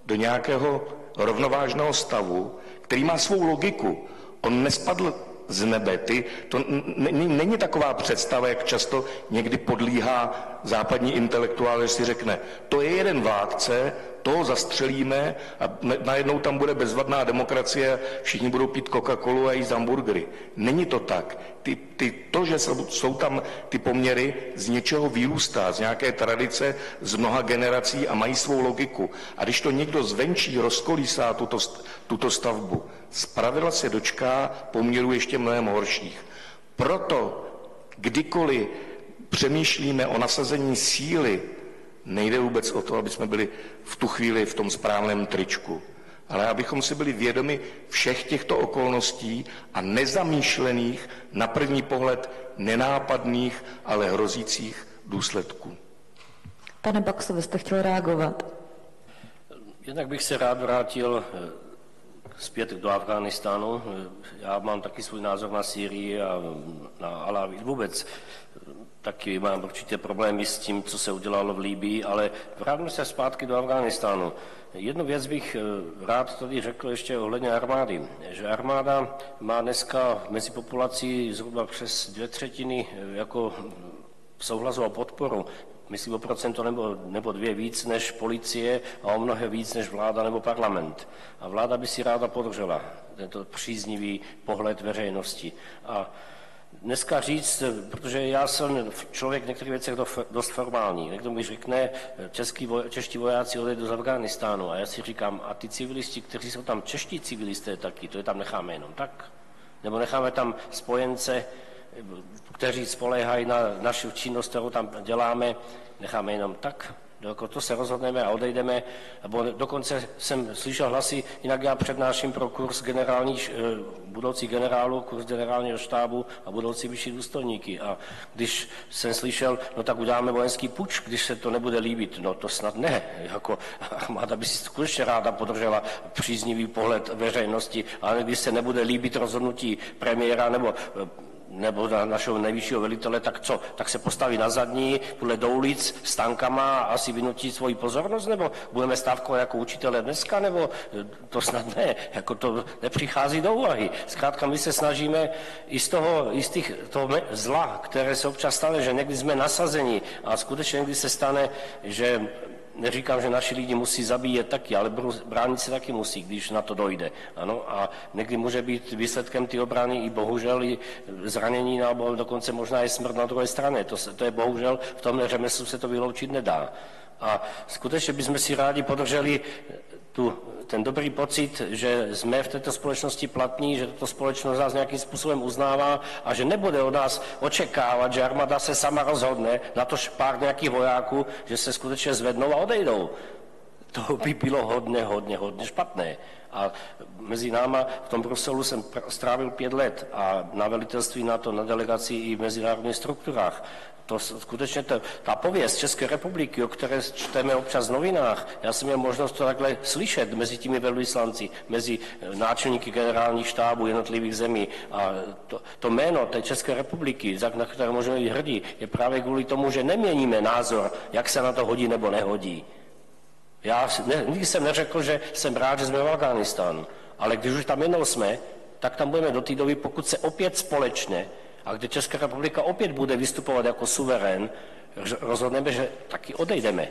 do nějakého rovnovážného stavu, který má svou logiku. On nespadl z nebe. Ty, to není taková představa, jak často někdy podlíhá západní intelektuál, že si řekne, to je jeden vládce, toho zastřelíme a najednou tam bude bezvadná demokracie, všichni budou pít Coca-Colu a jíst hamburgery. Není to tak. Ty, ty, to, že jsou, jsou tam ty poměry, z něčeho vyrůstá, z nějaké tradice, z mnoha generací a mají svou logiku. A když to někdo zvenčí rozkolísá tuto, tuto stavbu, zpravidla se dočká poměrů ještě mnohem horších. Proto kdykoliv přemýšlíme o nasazení síly, nejde vůbec o to, aby jsme byli v tu chvíli v tom správném tričku, ale abychom si byli vědomi všech těchto okolností a nezamýšlených, na první pohled nenápadných, ale hrozících důsledků. Pane Baxo, vy jste chtěl reagovat. Jednak bych se rád vrátil eh, zpět do Afghánistánu. Já mám taky svůj názor na Sýrii a na Alávi vůbec. Taky mám určitě problémy s tím, co se udělalo v Líbii, ale vrátím se zpátky do Afghánistánu. Jednu věc bych eh, rád tady řekl ještě ohledně armády, že armáda má dneska mezi populací zhruba přes dvě třetiny eh, jako souhlasu a podporu myslím o procento nebo, nebo dvě víc než policie a o mnohé víc než vláda nebo parlament. A vláda by si ráda podržela tento příznivý pohled veřejnosti. A dneska říct, protože já jsem člověk v některých věcech dost formální, někdo mi řekne, český voj, čeští vojáci odejdou z Afganistánu a já si říkám, a ty civilisti, kteří jsou tam čeští civilisté taky, to je tam necháme jenom tak? Nebo necháme tam spojence, kteří spoléhají na naši činnost, kterou tam děláme, necháme jenom tak, jako to se rozhodneme a odejdeme, nebo dokonce jsem slyšel hlasy, jinak já přednáším pro kurz generální, eh, budoucí generálu, kurz generálního štábu a budoucí vyšší důstojníky. A když jsem slyšel, no tak uděláme vojenský puč, když se to nebude líbit, no to snad ne. Jako armáda by si skutečně ráda podržela příznivý pohled veřejnosti, ale když se nebude líbit rozhodnutí premiéra nebo eh, nebo na našeho nejvyššího velitele, tak co? Tak se postaví na zadní, půjde do ulic s tankama a asi vynutí svoji pozornost, nebo budeme stávkovat jako učitele dneska, nebo to snad ne, jako to nepřichází do úvahy. Zkrátka my se snažíme i z toho, i z těch, toho zla, které se občas stane, že někdy jsme nasazeni a skutečně někdy se stane, že neříkám, že naši lidi musí zabíjet taky, ale bránit se taky musí, když na to dojde. Ano? A někdy může být výsledkem ty obrany i bohužel i zranění nebo dokonce možná i smrt na druhé straně. To, se, to je bohužel v tomhle řemeslu se to vyloučit nedá. A skutečně bychom si rádi podrželi tu, ten dobrý pocit, že jsme v této společnosti platní, že tato společnost nás nějakým způsobem uznává a že nebude od nás očekávat, že armáda se sama rozhodne, na to pár nějakých vojáků, že se skutečně zvednou a odejdou. To by bylo hodně, hodně, hodně špatné. A mezi náma v tom Bruselu jsem strávil pět let a na velitelství NATO, na delegaci i v mezinárodních strukturách to skutečně to, ta pověst České republiky, o které čteme občas v novinách, já jsem měl možnost to takhle slyšet mezi těmi velvyslanci, mezi eh, náčelníky generálních štábů jednotlivých zemí. A to, to jméno té České republiky, na které můžeme být hrdí, je právě kvůli tomu, že neměníme názor, jak se na to hodí nebo nehodí. Já ne, nikdy jsem neřekl, že jsem rád, že jsme v Afganistánu, ale když už tam jednou jsme, tak tam budeme do té doby, pokud se opět společně a kde Česká republika opět bude vystupovat jako suverén, rozhodneme, že taky odejdeme.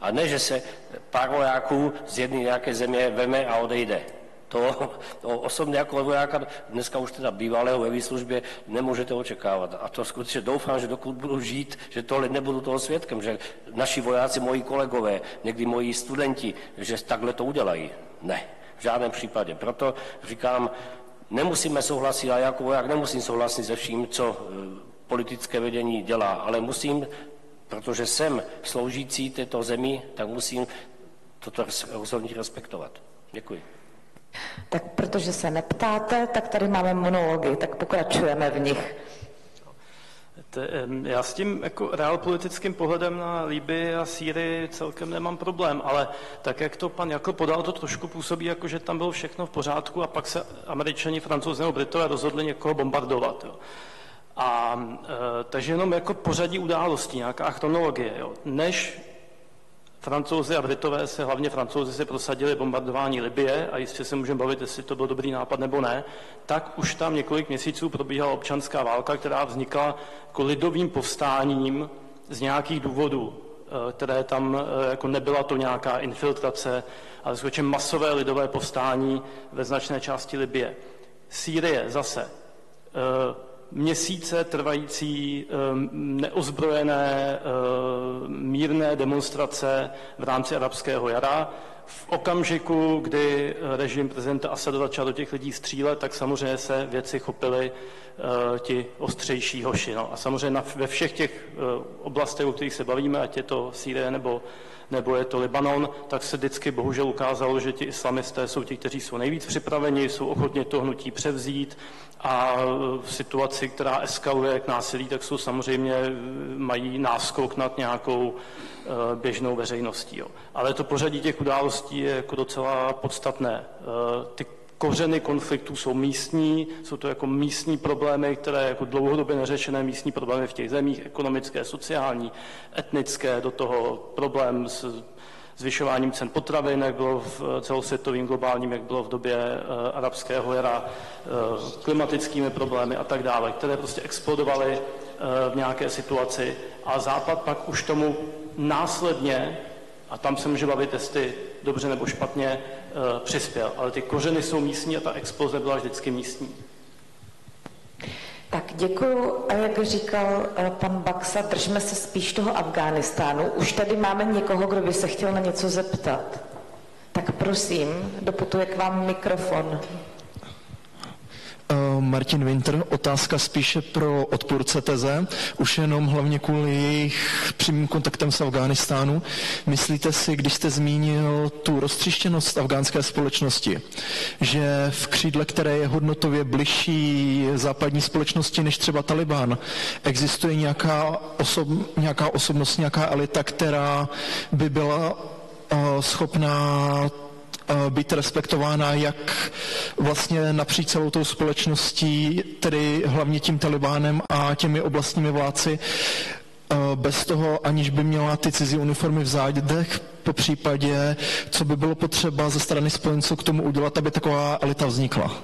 A ne, že se pár vojáků z jedné nějaké země veme a odejde. To, to osobně jako vojáka, dneska už teda bývalého ve výslužbě, nemůžete očekávat. A to skutečně doufám, že dokud budu žít, že tohle nebudu toho svědkem, že naši vojáci, moji kolegové, někdy moji studenti, že takhle to udělají. Ne, v žádném případě. Proto říkám, Nemusíme souhlasit, a jako voják nemusím souhlasit se vším, co e, politické vedení dělá, ale musím, protože jsem sloužící této zemi, tak musím toto rozhodnutí respektovat. Děkuji. Tak protože se neptáte, tak tady máme monology, tak pokračujeme v nich. Já s tím jako realpolitickým pohledem na Líby a Sýrii celkem nemám problém, ale tak, jak to pan Jako podal, to trošku působí, jako že tam bylo všechno v pořádku a pak se američani, francouzi nebo britové rozhodli někoho bombardovat. Jo. A e, takže jenom jako pořadí událostí, nějaká chronologie. Jo. Než Francouzi a Britové se, hlavně Francouzi se prosadili bombardování Libie a jistě se můžeme bavit, jestli to byl dobrý nápad nebo ne, tak už tam několik měsíců probíhala občanská válka, která vznikla jako lidovým povstáním z nějakých důvodů, eh, které tam, eh, jako nebyla to nějaká infiltrace, ale skutečně masové lidové povstání ve značné části Libie. Sýrie zase eh, měsíce trvající neozbrojené mírné demonstrace v rámci arabského jara. V okamžiku, kdy režim prezidenta Asada začal do těch lidí střílet, tak samozřejmě se věci chopily uh, ti ostřejší hoši. No. A samozřejmě na, ve všech těch uh, oblastech, o kterých se bavíme, ať je to Sýrie nebo nebo je to Libanon, tak se vždycky bohužel ukázalo, že ti islamisté jsou ti, kteří jsou nejvíc připraveni, jsou ochotně to hnutí převzít a v situaci, která eskaluje k násilí, tak jsou samozřejmě, mají náskok nad nějakou eh, běžnou veřejností. Jo. Ale to pořadí těch událostí je jako docela podstatné. Ty kořeny konfliktů jsou místní, jsou to jako místní problémy, které jako dlouhodobě neřešené místní problémy v těch zemích, ekonomické, sociální, etnické, do toho problém s zvyšováním cen potravin, jak bylo v celosvětovým globálním, jak bylo v době uh, arabského jara, uh, klimatickými problémy a tak dále, které prostě explodovaly uh, v nějaké situaci. A Západ pak už tomu následně, a tam se může bavit, jestli dobře nebo špatně, přispěl. Ale ty kořeny jsou místní a ta exploze byla vždycky místní. Tak děkuju. A jak říkal eh, pan Baxa, držme se spíš toho Afghánistánu. Už tady máme někoho, kdo by se chtěl na něco zeptat. Tak prosím, doputuje k vám mikrofon. Eh, Martin Winter, otázka spíše pro odpůrce teze, už jenom hlavně kvůli jejich přímým kontaktem s Afghánistánu. Myslíte si, když jste zmínil tu roztřištěnost afgánské společnosti, že v křídle, které je hodnotově bližší západní společnosti než třeba Taliban, existuje nějaká, osob, nějaká osobnost, nějaká elita, která by byla uh, schopná Eh, být respektována jak vlastně napříč celou tou společností, tedy hlavně tím Talibánem a těmi oblastními vládci, eh, bez toho, aniž by měla ty cizí uniformy v zádech, po případě, co by bylo potřeba ze strany spojenců k tomu udělat, aby taková elita vznikla?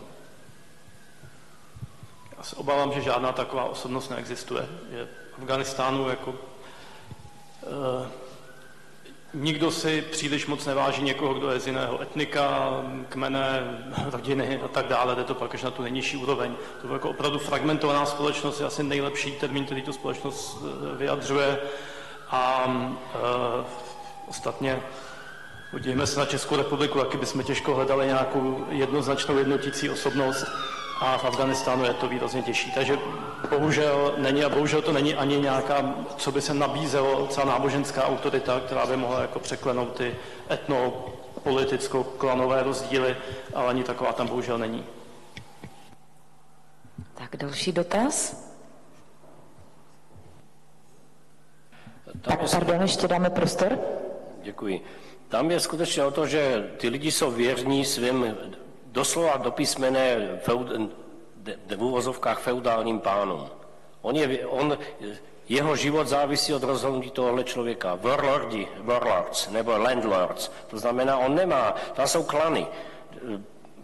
Já se obávám, že žádná taková osobnost neexistuje. Je v Afganistánu jako uh, Nikdo si příliš moc neváží někoho, kdo je z jiného etnika, kmene, rodiny a tak dále, jde to pak až na tu nejnižší úroveň. To je jako opravdu fragmentovaná společnost, je asi nejlepší termín, který tu společnost eh, vyjadřuje. A e, ostatně podívejme se na Českou republiku, taky bychom těžko hledali nějakou jednoznačnou jednotící osobnost a v Afganistánu je to výrazně těžší. Takže bohužel není a bohužel to není ani nějaká, co by se nabízelo, celá náboženská autorita, která by mohla jako překlenout ty etno politicko-klanové rozdíly, ale ani taková tam bohužel není. Tak další dotaz? Tam tak pardon, ještě dáme prostor. Děkuji. Tam je skutečně o to, že ty lidi jsou věrní svým doslova do písmene v úvozovkách feudálním pánům. On je, on, jeho život závisí od rozhodnutí tohohle člověka. Warlordi, warlords nebo landlords. To znamená, on nemá, tam jsou klany.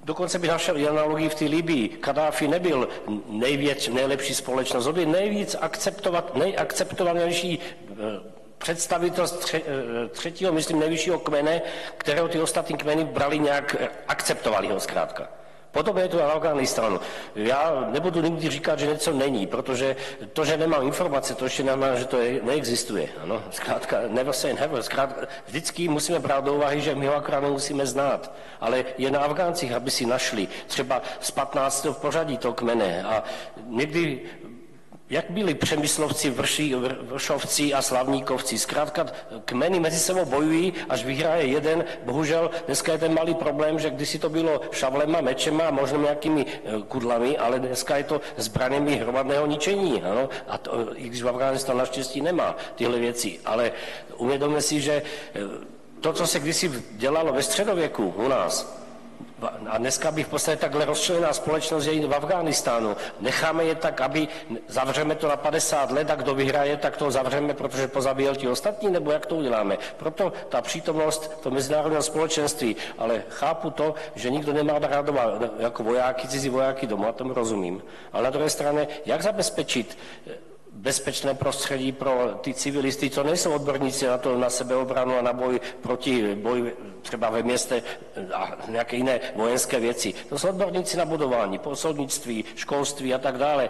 Dokonce bych našel analogii v té Libii. Kadáfi nebyl největší, nejlepší společnost, on byl nejvíc akceptovat, nejakceptovanější eh, představitel eh, třetího, myslím, nejvyššího kmene, kterého ty ostatní kmeny brali nějak, eh, akceptovali ho zkrátka. Potom je to Afganistán. Já nebudu nikdy říkat, že něco není, protože to, že nemám informace, to ještě znamená, že to je, neexistuje. Ano, zkrátka, never say never. Zkrátka, vždycky musíme brát do úvahy, že my ho akorát nemusíme znát. Ale je na Afgáncích, aby si našli třeba z 15. v pořadí to kmene. A někdy jak byli přemyslovci, vrší, vršovci a slavníkovci. Zkrátka kmeny mezi sebou bojují, až vyhraje jeden. Bohužel dneska je ten malý problém, že kdysi to bylo šavlema, mečema a možná nějakými eh, kudlami, ale dneska je to zbraněmi hromadného ničení. Ano? A to, i když v Afganistánu naštěstí nemá tyhle věci. Ale uvědomme si, že eh, to, co se kdysi dělalo ve středověku u nás, a dneska bych v podstatě takhle rozčlená společnost je v Afghánistánu. Necháme je tak, aby zavřeme to na 50 let a kdo vyhraje, tak to zavřeme, protože pozabíjel ti ostatní, nebo jak to uděláme. Proto ta přítomnost to mezinárodního společenství. Ale chápu to, že nikdo nemá rád doma, jako vojáky, cizí vojáky doma, tomu rozumím. Ale na druhé straně, jak zabezpečit bezpečné prostředí pro ty civilisty, co nejsou odborníci na to, na sebeobranu a na boj proti boj třeba ve městě a nějaké jiné vojenské věci. To jsou odborníci na budování, soudnictví, školství a tak dále.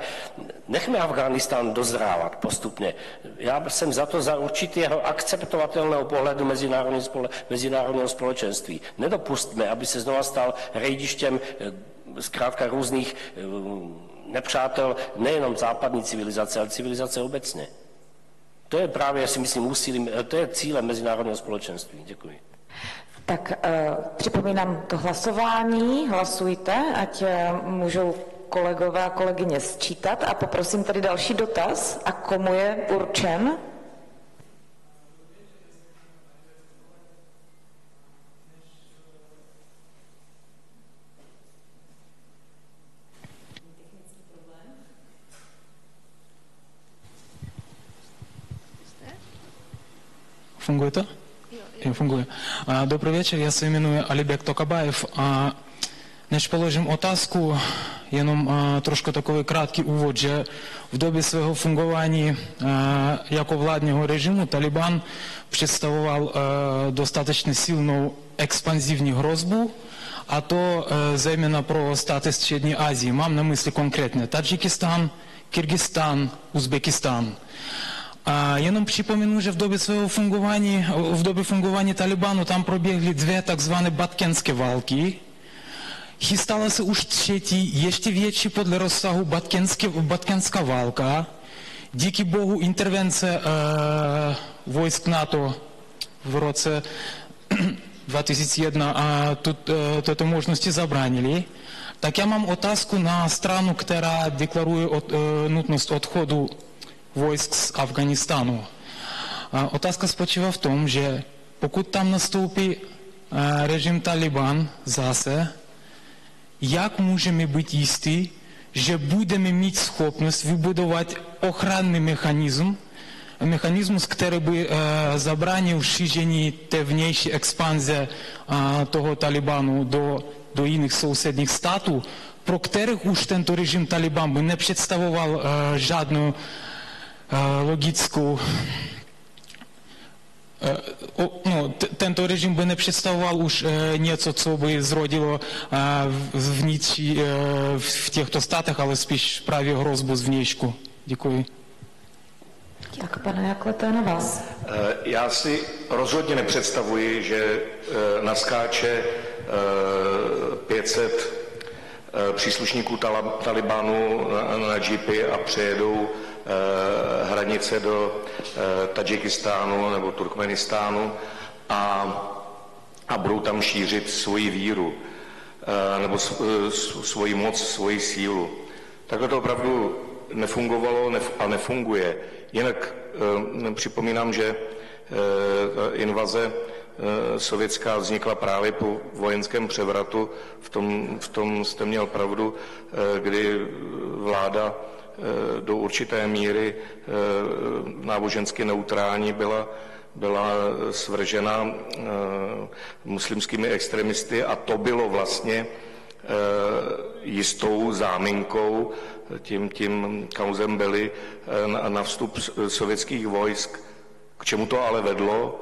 Nechme Afghánistán dozrávat postupně. Já jsem za to za určitého akceptovatelného pohledu mezinárodního, spole, mezinárodního společenství. Nedopustme, aby se znova stal rejdištěm eh, zkrátka různých eh, nepřátel nejenom západní civilizace, ale civilizace obecně. To je právě, si myslím, úsilím, to je cílem mezinárodního společenství. Děkuji. Tak eh, připomínám to hlasování. Hlasujte, ať eh, můžou kolegové a kolegyně sčítat. A poprosím tady další dotaz. A komu je určen? Фунгует? Фунгует. Добрый вечер, я свою именую Алібек Токабаєв. Значить, положимо отазку, я нам трошки такої краткий увод. В добі свого функування як владнього режиму Талібан представував достатньо сильну експанзивну грозбу, а то е, займена про статус Східній Азії. Мам на мислі конкретно Таджикистан, Киргизстан, Узбекистан – A jenom připomenu, že v době svého fungování, v době fungování Talibanu tam proběhly dvě takzvané batkenské války. Chystala se už třetí, ještě větší podle rozsahu batkenské, batkenská válka. Díky bohu intervence uh, vojsk NATO v roce 2001 a тут, uh, této možnosti zabránili. Tak já mám otázku na stranu, která deklaruje od, uh, nutnost odchodu vojsk z Afganistánu. A otázka spočívá v tom, že pokud tam nastoupí režim Taliban zase, jak můžeme být jistí, že budeme mít schopnost vybudovat ochranný mechanism, mechanismus, který by zabránil šíření té vnější expanze toho Talibanu do, do jiných sousedních států, pro kterých už tento režim Taliban by nepředstavoval žádnou logickou no, tento režim by nepředstavoval už něco, co by zrodilo vnitř v těchto státech, ale spíš právě hrozbu zvnějšku. Děkuji. Tak pane Jakle, to je na vás. Já si rozhodně nepředstavuji, že naskáče 500 příslušníků Talibanu na džipy a přejedou hranice do Tadžikistánu nebo Turkmenistánu a, a budou tam šířit svoji víru nebo svoji moc, svoji sílu. Takhle to opravdu nefungovalo a nefunguje. Jinak připomínám, že invaze sovětská vznikla právě po vojenském převratu. V tom, v tom jste měl pravdu, kdy vláda do určité míry nábožensky neutrální byla, byla svržena muslimskými extremisty a to bylo vlastně jistou záminkou, tím, tím kauzem byli na, na vstup sovětských vojsk. K čemu to ale vedlo?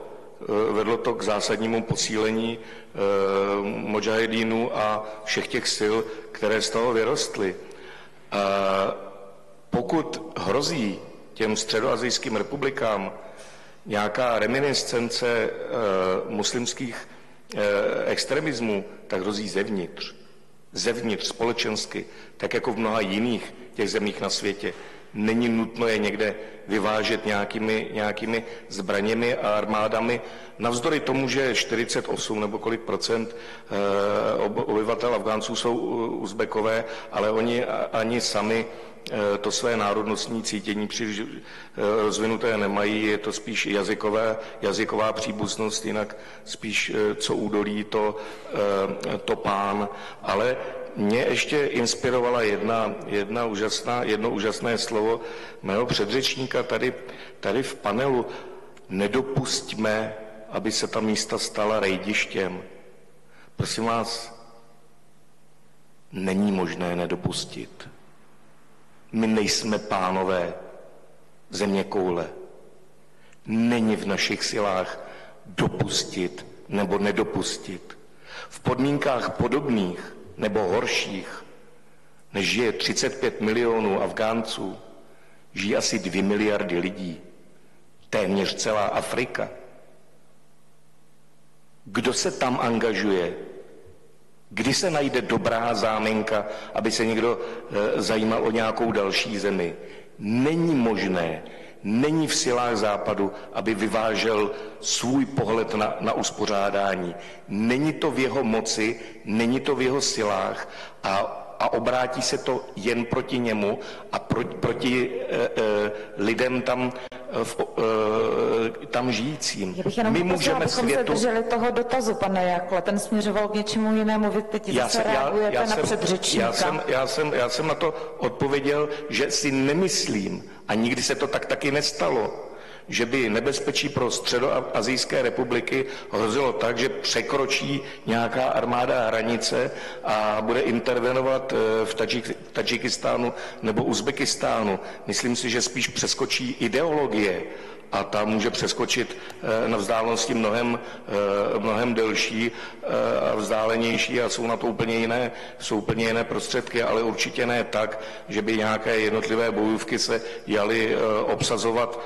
Vedlo to k zásadnímu posílení mojahedínů a všech těch sil, které z toho vyrostly. Pokud hrozí těm středoazijským republikám nějaká reminiscence e, muslimských e, extremismů, tak hrozí zevnitř. Zevnitř, společensky, tak jako v mnoha jiných těch zemích na světě. Není nutno je někde vyvážet nějakými, nějakými zbraněmi a armádami. Navzdory tomu, že 48 nebo kolik procent obyvatel Afgánců jsou Uzbekové, ale oni ani sami to své národnostní cítění příliš rozvinuté nemají, je to spíš jazykové, jazyková příbuznost, jinak spíš co údolí, to, to pán, ale mě ještě inspirovala jedna, jedna úžasná, jedno úžasné slovo mého předřečníka tady, tady v panelu. Nedopustíme, aby se ta místa stala rejdištěm. Prosím vás, není možné nedopustit. My nejsme pánové země koule. Není v našich silách dopustit nebo nedopustit. V podmínkách podobných nebo horších, než žije 35 milionů Afgánců, žijí asi 2 miliardy lidí. Téměř celá Afrika. Kdo se tam angažuje? Kdy se najde dobrá záminka, aby se někdo e, zajímal o nějakou další zemi? Není možné Není v silách Západu, aby vyvážel svůj pohled na, na uspořádání. Není to v jeho moci, není to v jeho silách a a obrátí se to jen proti němu a pro, proti e, e, lidem tam, v, e, tam žijícím. Já bych jenom My můžeme abychom světu... se drželi toho dotazu, pane Jakle, ten směřoval k něčemu jinému, vy teď já se, reagujete já, já na jsem, předřečníka. Já jsem, já, jsem, já jsem na to odpověděl, že si nemyslím, a nikdy se to tak taky nestalo, že by nebezpečí pro středoazijské republiky hrozilo tak, že překročí nějaká armáda hranice a bude intervenovat eh, v Tadžikistánu nebo Uzbekistánu. Myslím si, že spíš přeskočí ideologie a ta může přeskočit eh, na vzdálenosti mnohem, eh, mnohem delší eh, a vzdálenější a jsou na to úplně jiné, jsou úplně jiné prostředky, ale určitě ne tak, že by nějaké jednotlivé bojůvky se jaly obsazovat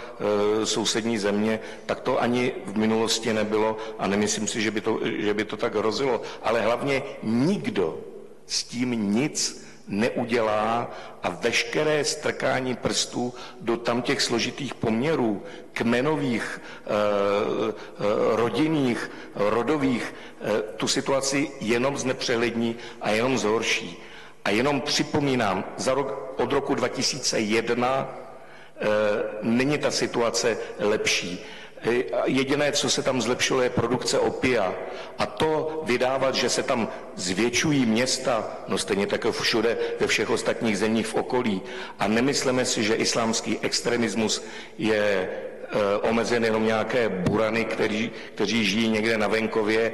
sousední země, tak to ani v minulosti nebylo a nemyslím si, že by to, že by to tak hrozilo. Ale hlavně nikdo s tím nic neudělá a veškeré strkání prstů do tam těch složitých poměrů, kmenových, eh, eh, rodinných, rodových, eh, tu situaci jenom znepřehlední a jenom zhorší. A jenom připomínám, za rok, od roku 2001 není ta situace lepší. Jediné, co se tam zlepšilo, je produkce opia. A to vydávat, že se tam zvětšují města, no stejně tak všude ve všech ostatních zemích v okolí. A nemyslíme si, že islámský extremismus je omezen jenom nějaké burany, kteří, kteří žijí někde na venkově,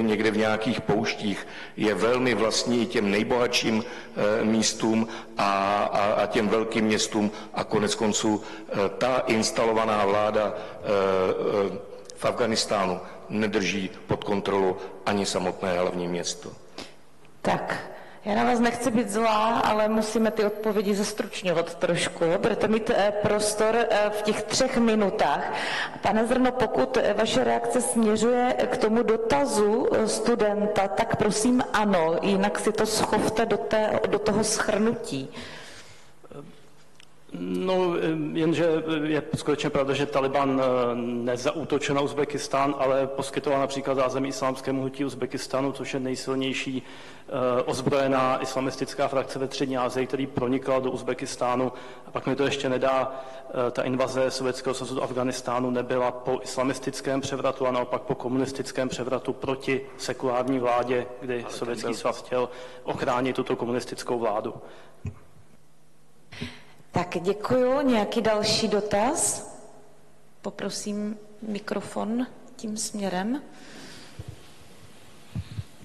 někde v nějakých pouštích. Je velmi vlastní těm nejbohatším eh, místům a, a, a těm velkým městům a konec konců eh, ta instalovaná vláda v Afganistánu nedrží pod kontrolu ani samotné hlavní město. Tak, já na vás nechci být zlá, ale musíme ty odpovědi zestručňovat trošku. Budete mít eh, prostor eh, v těch třech minutách. Pane Zrno, pokud eh, vaše reakce směřuje k tomu dotazu studenta, tak prosím ano, jinak si to schovte do, té, do toho schrnutí. No, jenže je skutečně pravda, že Taliban nezautočil na Uzbekistán, ale poskytoval například zázemí islámskému hnutí Uzbekistánu, což je nejsilnější Eh, ozbrojená islamistická frakce ve Střední Asii, který pronikla do Uzbekistánu. A pak mi to ještě nedá, eh, ta invaze Sovětského svazu do Afganistánu nebyla po islamistickém převratu a naopak po komunistickém převratu proti sekulární vládě, kdy Sovětský svaz chtěl ochránit tuto komunistickou vládu. Tak děkuju. Nějaký další dotaz? Poprosím mikrofon tím směrem.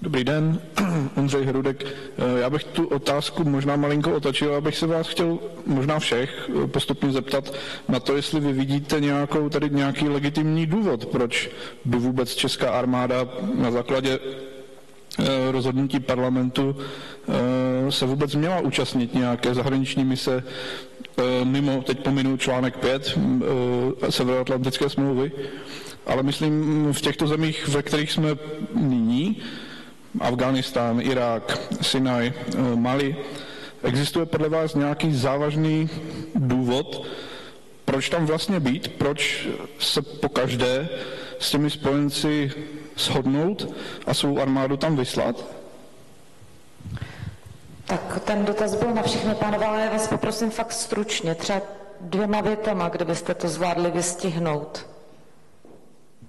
Dobrý den, Ondřej Hrudek. Eh, já bych tu otázku možná malinko otočil, abych se vás chtěl možná všech eh, postupně zeptat na to, jestli vy vidíte nějakou, tady nějaký legitimní důvod, proč by vůbec česká armáda na základě eh, rozhodnutí parlamentu se vůbec měla účastnit nějaké zahraniční mise mimo, teď pominu článek 5 Severoatlantické smlouvy, ale myslím v těchto zemích, ve kterých jsme nyní, Afghánistán, Irák, Sinaj, eh, Mali. Existuje podle vás nějaký závažný důvod, proč tam vlastně být, proč se po každé s těmi spojenci shodnout a svou armádu tam vyslat? Tak ten dotaz byl na všechny pánové, ale já vás poprosím fakt stručně, třeba dvěma větama, kdybyste to zvládli vystihnout.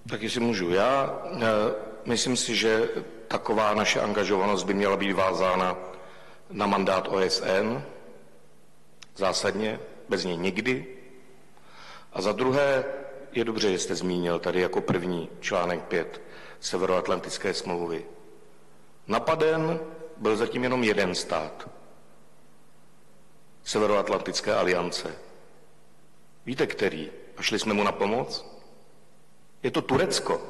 Tak jestli můžu. Já e, myslím si, že taková naše angažovanost by měla být vázána na mandát OSN, zásadně, bez něj nikdy. A za druhé, je dobře, že jste zmínil tady jako první článek 5 Severoatlantické smlouvy. Napaden byl zatím jenom jeden stát. Severoatlantické aliance. Víte který? A šli jsme mu na pomoc? Je to Turecko.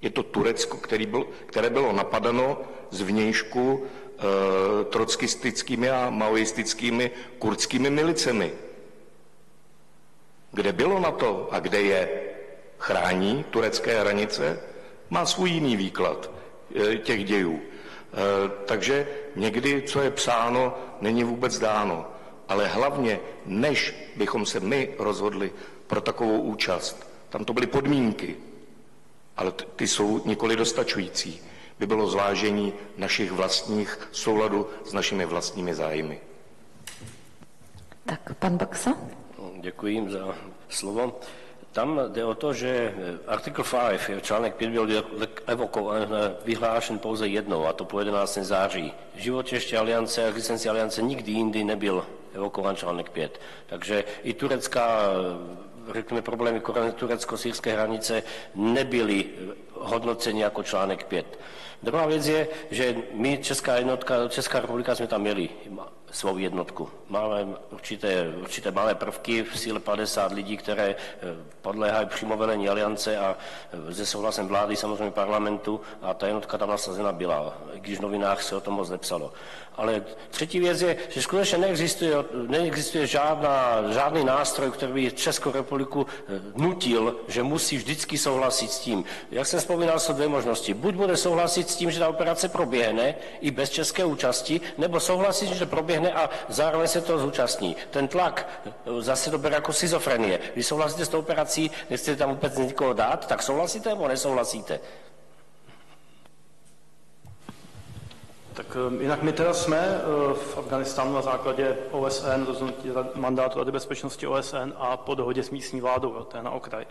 Je to Turecko, který byl, které bylo napadeno z vnějšku e, trockistickými a maoistickými kurdskými milicemi. Kde bylo na to a kde je chrání turecké hranice, má svůj jiný výklad e, těch dějů. E, takže někdy, co je psáno, není vůbec dáno. ale hlavně, než bychom se my rozhodli pro takovou účast, tam to byly podmínky, ale ty jsou nikoli dostačující, by bylo zvážení našich vlastních souladu s našimi vlastními zájmy. Tak, pan Baxa? Děkuji za slovo. Tam jde o to, že eh, artikel 5, článek 5 byl evokován, eh, vyhlášen pouze jednou, a to po 11. září. V životě ještě aliance existenci aliance nikdy jindy nebyl evokován článek 5. Takže i turecká eh, řekněme, problémy turecko-syrské hranice nebyly hodnoceni jako článek 5. Druhá věc je, že my, Česká jednotka, Česká republika, jsme tam měli svou jednotku. Máme určité, určité malé prvky v síle 50 lidí, které eh, podléhají přímo velení aliance a ze eh, souhlasem vlády, samozřejmě parlamentu a ta jednotka tam nasazena byla, když v novinách se o tom moc nepsalo. Ale třetí věc je, že skutečně neexistuje, neexistuje žádná, žádný nástroj, který by Českou republiku eh, nutil, že musí vždycky souhlasit s tím. Jak jsem vzpomínal, jsou dvě možnosti. Buď bude souhlasit s tím, že ta operace proběhne i bez české účasti, nebo souhlasit, že proběhne a zároveň se to zúčastní. Ten tlak eh, zase to jako schizofrenie. Když souhlasíte s tou operací, nechcete tam vůbec nikoho dát, tak souhlasíte nebo nesouhlasíte? Tak eh, jinak my teda jsme eh, v Afganistánu na základě OSN, rozhodnutí mandátu Rady bezpečnosti OSN a po dohodě s místní vládou, to je na okraj.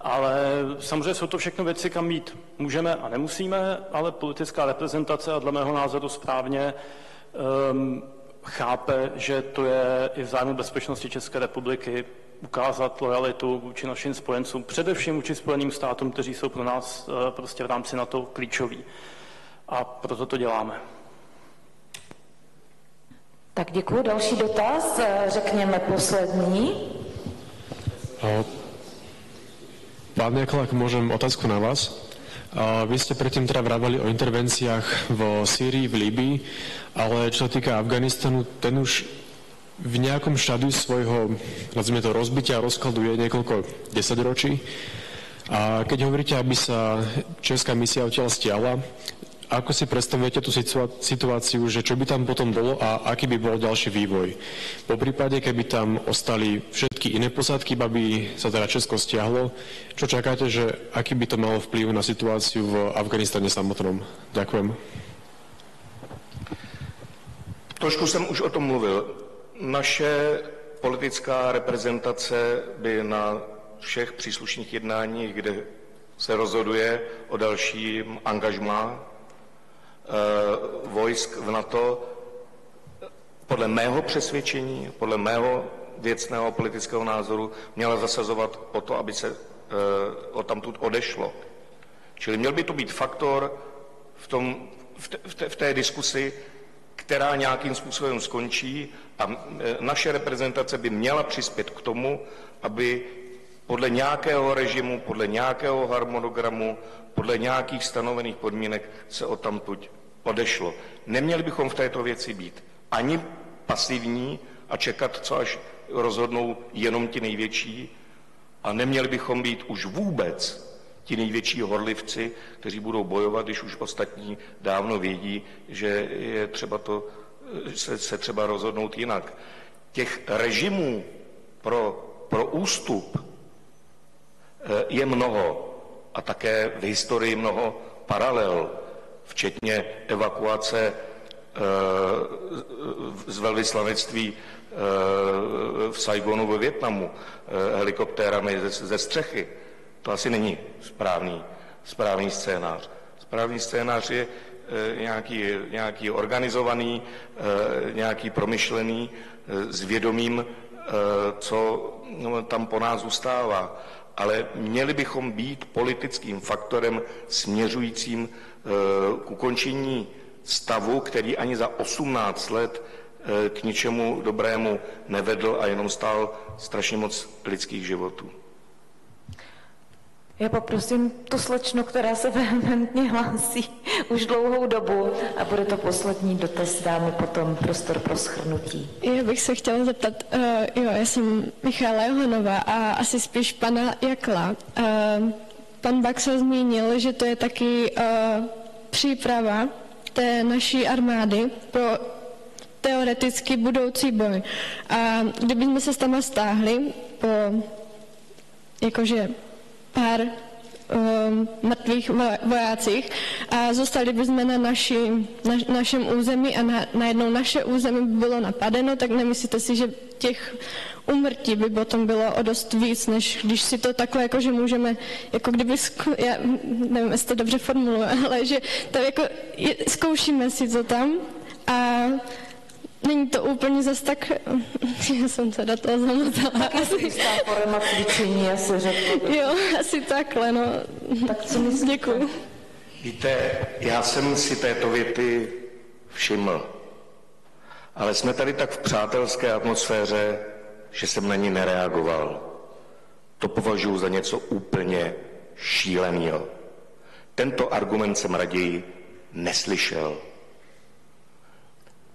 Ale samozřejmě jsou to všechno věci, kam mít můžeme a nemusíme, ale politická reprezentace a dle mého názoru správně um, chápe, že to je i v zájmu bezpečnosti České republiky ukázat lojalitu vůči našim spojencům, především vůči Spojeným státům, kteří jsou pro nás uh, prostě v rámci NATO klíčoví. A proto to děláme. Tak děkuji. Další dotaz, eh, řekněme poslední. Pán Jaklák, môžem otázku na vás? Vy ste predtým teda vravali o intervenciách v Sýrii, v Líbii, ale čo sa týka Afganistanu, ten už v nejakom štádiu svojho, nazvime to, rozbitia a rozkladu je niekoľko desaťročí. A keď hovoríte, aby sa česká misia odtiaľ stiahla, ako si predstavujete tú situáciu, že čo by tam potom bolo a aký by bol ďalší vývoj? Po prípade, keby tam ostali všetky iné posádky, by sa teda Česko stiahlo, čo čakáte, že aký by to malo vplyv na situáciu v Afganistane samotnom? Ďakujem. Trošku jsem už o tom mluvil. Naše politická reprezentace by na všech příslušných jednáních, kde se rozhoduje o dalším angažmá vojsk v NATO podle mého přesvědčení, podle mého věcného politického názoru měla zasazovat o to, aby se eh, o tamtud odešlo. Čili měl by to být faktor v, tom, v, té, v, té, v té diskusi, která nějakým způsobem skončí a eh, naše reprezentace by měla přispět k tomu, aby podle nějakého režimu, podle nějakého harmonogramu, podle nějakých stanovených podmínek se o tamtuť odešlo. Neměli bychom v této věci být ani pasivní a čekat, co až rozhodnou jenom ti největší, a neměli bychom být už vůbec ti největší horlivci, kteří budou bojovat, když už ostatní dávno vědí, že je třeba to, se, se třeba rozhodnout jinak. Těch režimů pro, pro ústup je mnoho a také v historii mnoho paralel včetně evakuace eh, z velvyslanectví eh, v Saigonu ve Větnamu eh, helikoptérami ze střechy. To asi není správný, správný scénář. Správný scénář je nějaký, nějaký organizovaný, nějaký promyšlený, s vědomím, co no, tam po nás zůstává. Ale měli bychom být politickým faktorem směřujícím k ukončení stavu, který ani za 18 let eh, k ničemu dobrému nevedl a jenom stál strašně moc lidských životů. Já poprosím tu slečnu, která se vehementně hlásí už dlouhou dobu a bude to poslední dotaz, dáme potom prostor pro schrnutí. Já bych se chtěla zeptat, uh, jo, já jsem Michála Johanová a asi spíš pana Jakla. Uh, Pan Baxa zmínil, že to je taky uh, příprava té naší armády pro teoreticky budoucí boj. A kdybychom se tam stáhli po jakože pár um, mrtvých vojácích a zůstali bychom na, naši, na našem území a na, najednou naše území by bylo napadeno, tak nemyslíte si, že těch umrtí by potom bylo o dost víc, než když si to takhle, jako že můžeme, jako kdyby, zku, já nevím, jestli to dobře formuluje, ale že to jako je, zkoušíme si to tam a Není to úplně zas tak, já jsem se do toho zamotala. Asi forma cvičení, asi řekl. Jo, asi takhle, no. Tak co myslíte? Děkuji. Víte, já jsem si této věty všiml, ale jsme tady tak v přátelské atmosféře, že jsem na ní nereagoval. To považuji za něco úplně šíleného. Tento argument jsem raději neslyšel.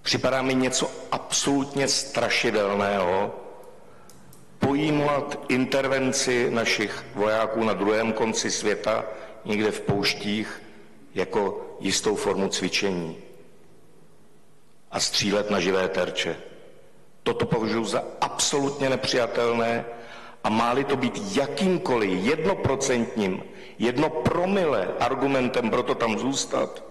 Připadá mi něco absolutně strašidelného pojímat intervenci našich vojáků na druhém konci světa, někde v pouštích, jako jistou formu cvičení a střílet na živé terče. Toto považuji za absolutně nepřijatelné a má-li to být jakýmkoliv jednoprocentním, jedno promile argumentem pro to tam zůstat,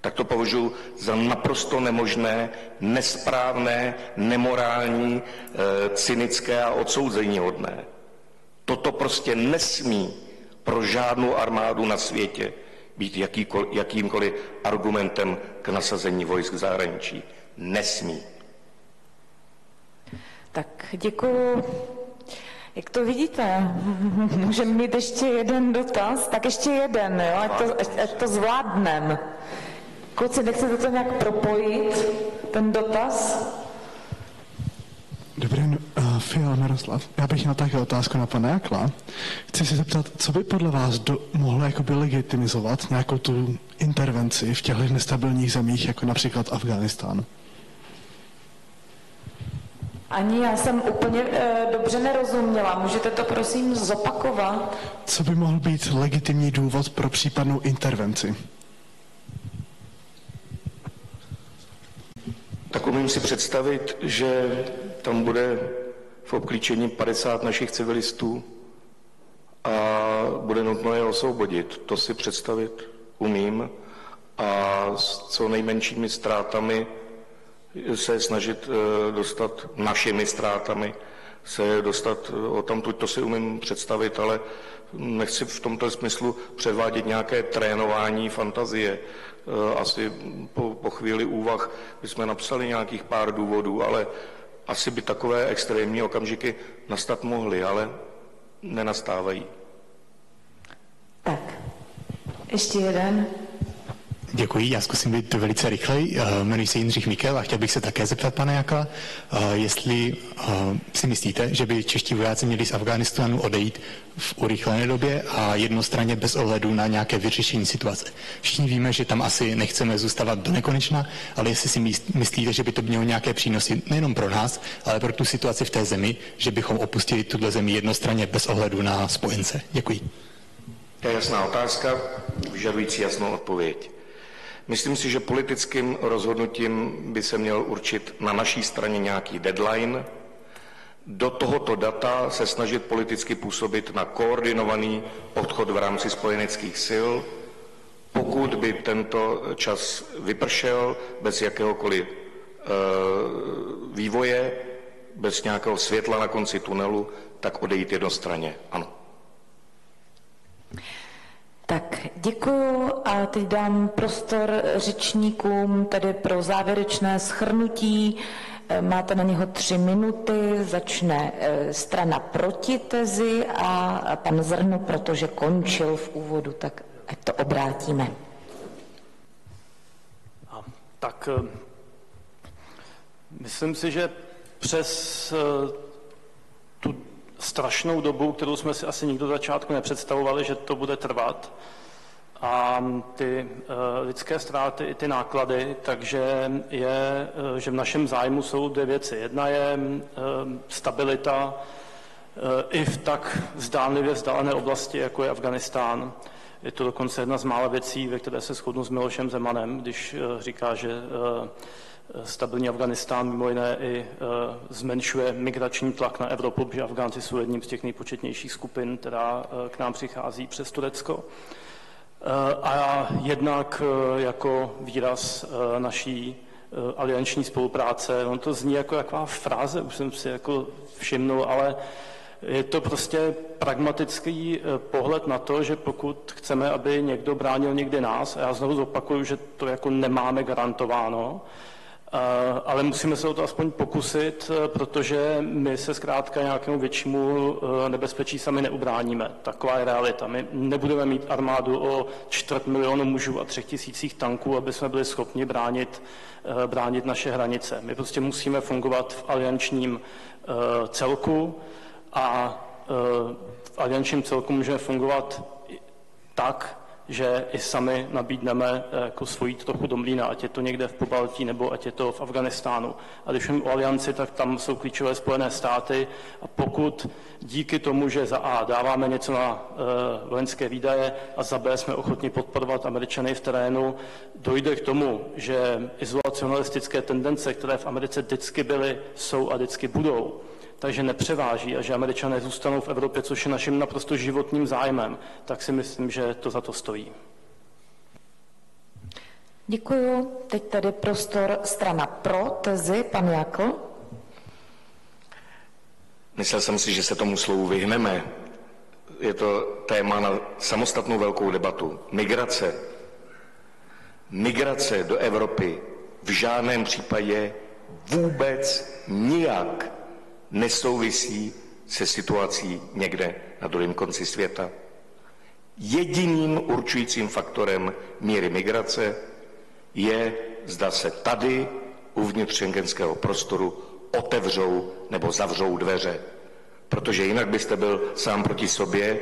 tak to považuji za naprosto nemožné, nesprávné, nemorální, e, cynické a odsouzení hodné. Toto prostě nesmí pro žádnou armádu na světě být jakýmkoliv argumentem k nasazení vojsk v zahraničí. Nesmí. Tak děkuju. Jak to vidíte? Můžeme mít ještě jeden dotaz? Tak ještě jeden, jo? Ať to, ať to zvládneme. Kluci, nechcete to nějak propojit, ten dotaz? Dobrý den, uh, Fiala Miroslav. Já bych měl také otázku na pana Jakla. Chci se zeptat, co by podle vás do, mohlo jakoby legitimizovat nějakou tu intervenci v těchto nestabilních zemích, jako například Afganistán? Ani já jsem úplně e, dobře nerozuměla. Můžete to prosím zopakovat? Co by mohl být legitimní důvod pro případnou intervenci? Tak umím si představit, že tam bude v obklíčení 50 našich civilistů a bude nutno je osvobodit. To si představit umím a s co nejmenšími ztrátami se snažit eh, dostat našimi ztrátami, se dostat eh, o tam, to si umím představit, ale nechci v tomto smyslu předvádět nějaké trénování fantazie. Eh, asi po, po chvíli úvah bychom napsali nějakých pár důvodů, ale asi by takové extrémní okamžiky nastat mohly, ale nenastávají. Tak, ještě jeden. Děkuji, já zkusím být velice rychlej. Eh, jmenuji se Jindřich Mikel a chtěl bych se také zeptat pana Jakla, eh, jestli eh, si myslíte, že by čeští vojáci měli z Afganistánu odejít v urychlené době a jednostranně bez ohledu na nějaké vyřešení situace. Všichni víme, že tam asi nechceme zůstávat do nekonečna, ale jestli si myslíte, že by to mělo nějaké přínosy nejenom pro nás, ale pro tu situaci v té zemi, že bychom opustili tuto zemi jednostranně bez ohledu na spojence. Děkuji. To je jasná otázka, vyžadující jasnou odpověď. Myslím si, že politickým rozhodnutím by se měl určit na naší straně nějaký deadline, do tohoto data se snažit politicky působit na koordinovaný odchod v rámci spojeneckých sil. Pokud by tento čas vypršel bez jakéhokoliv e, vývoje, bez nějakého světla na konci tunelu, tak odejít jednostranně. Ano. Tak děkuju a teď dám prostor řečníkům tedy pro závěrečné schrnutí. E, máte na něho tři minuty, začne e, strana proti tezi a pan Zrno, protože končil v úvodu, tak ať to obrátíme. A, tak e, myslím si, že přes strašnou dobu, kterou jsme si asi nikdo začátku nepředstavovali, že to bude trvat. A ty uh, lidské ztráty i ty náklady, takže je, uh, že v našem zájmu jsou dvě věci. Jedna je uh, stabilita i v tak zdánlivě vzdálené oblasti, jako je Afganistán. Je to dokonce jedna z mála věcí, ve které se shodnu s Milošem Zemanem, když říká, že stabilní Afganistán mimo jiné i zmenšuje migrační tlak na Evropu, protože Afgánci jsou jedním z těch nejpočetnějších skupin, která k nám přichází přes Turecko. A jednak jako výraz naší alianční spolupráce, on to zní jako taková fráze, už jsem si jako všimnul, ale je to prostě pragmatický pohled na to, že pokud chceme, aby někdo bránil někde nás, a já znovu zopakuju, že to jako nemáme garantováno, ale musíme se o to aspoň pokusit, eh, protože my se zkrátka nějakému většímu nebezpečí sami neubráníme. Taková je realita. My nebudeme mít armádu o čtvrt milionu mužů a třech tisících tanků, aby jsme byli schopni bránit, bránit naše hranice. My prostě musíme fungovat v aliančním celku, a e, v aliančním celku můžeme fungovat tak, že i sami nabídneme e, jako svoji trochu do mlína, ať je to někde v Pobaltí nebo ať je to v Afganistánu. A když mluvím o alianci, tak tam jsou klíčové Spojené státy a pokud díky tomu, že za A dáváme něco na uh, vojenské výdaje a za B jsme ochotni podporovat Američany v terénu, dojde k tomu, že izolacionalistické tendence, které v Americe vždycky byly, jsou a vždycky budou, takže nepřeváží a že američané zůstanou v Evropě, což je naším naprosto životním zájmem, tak si myslím, že to za to stojí. Děkuju. Teď tady prostor strana pro tezi, pan Jakl. Myslel jsem si, že se tomu slovu vyhneme. Je to téma na samostatnou velkou debatu. Migrace. Migrace do Evropy v žádném případě vůbec nijak nesouvisí se situací někde na druhém konci světa. Jediným určujícím faktorem míry migrace je, zda se tady uvnitř šengenského prostoru otevřou nebo zavřou dveře. Protože jinak byste byl sám proti sobě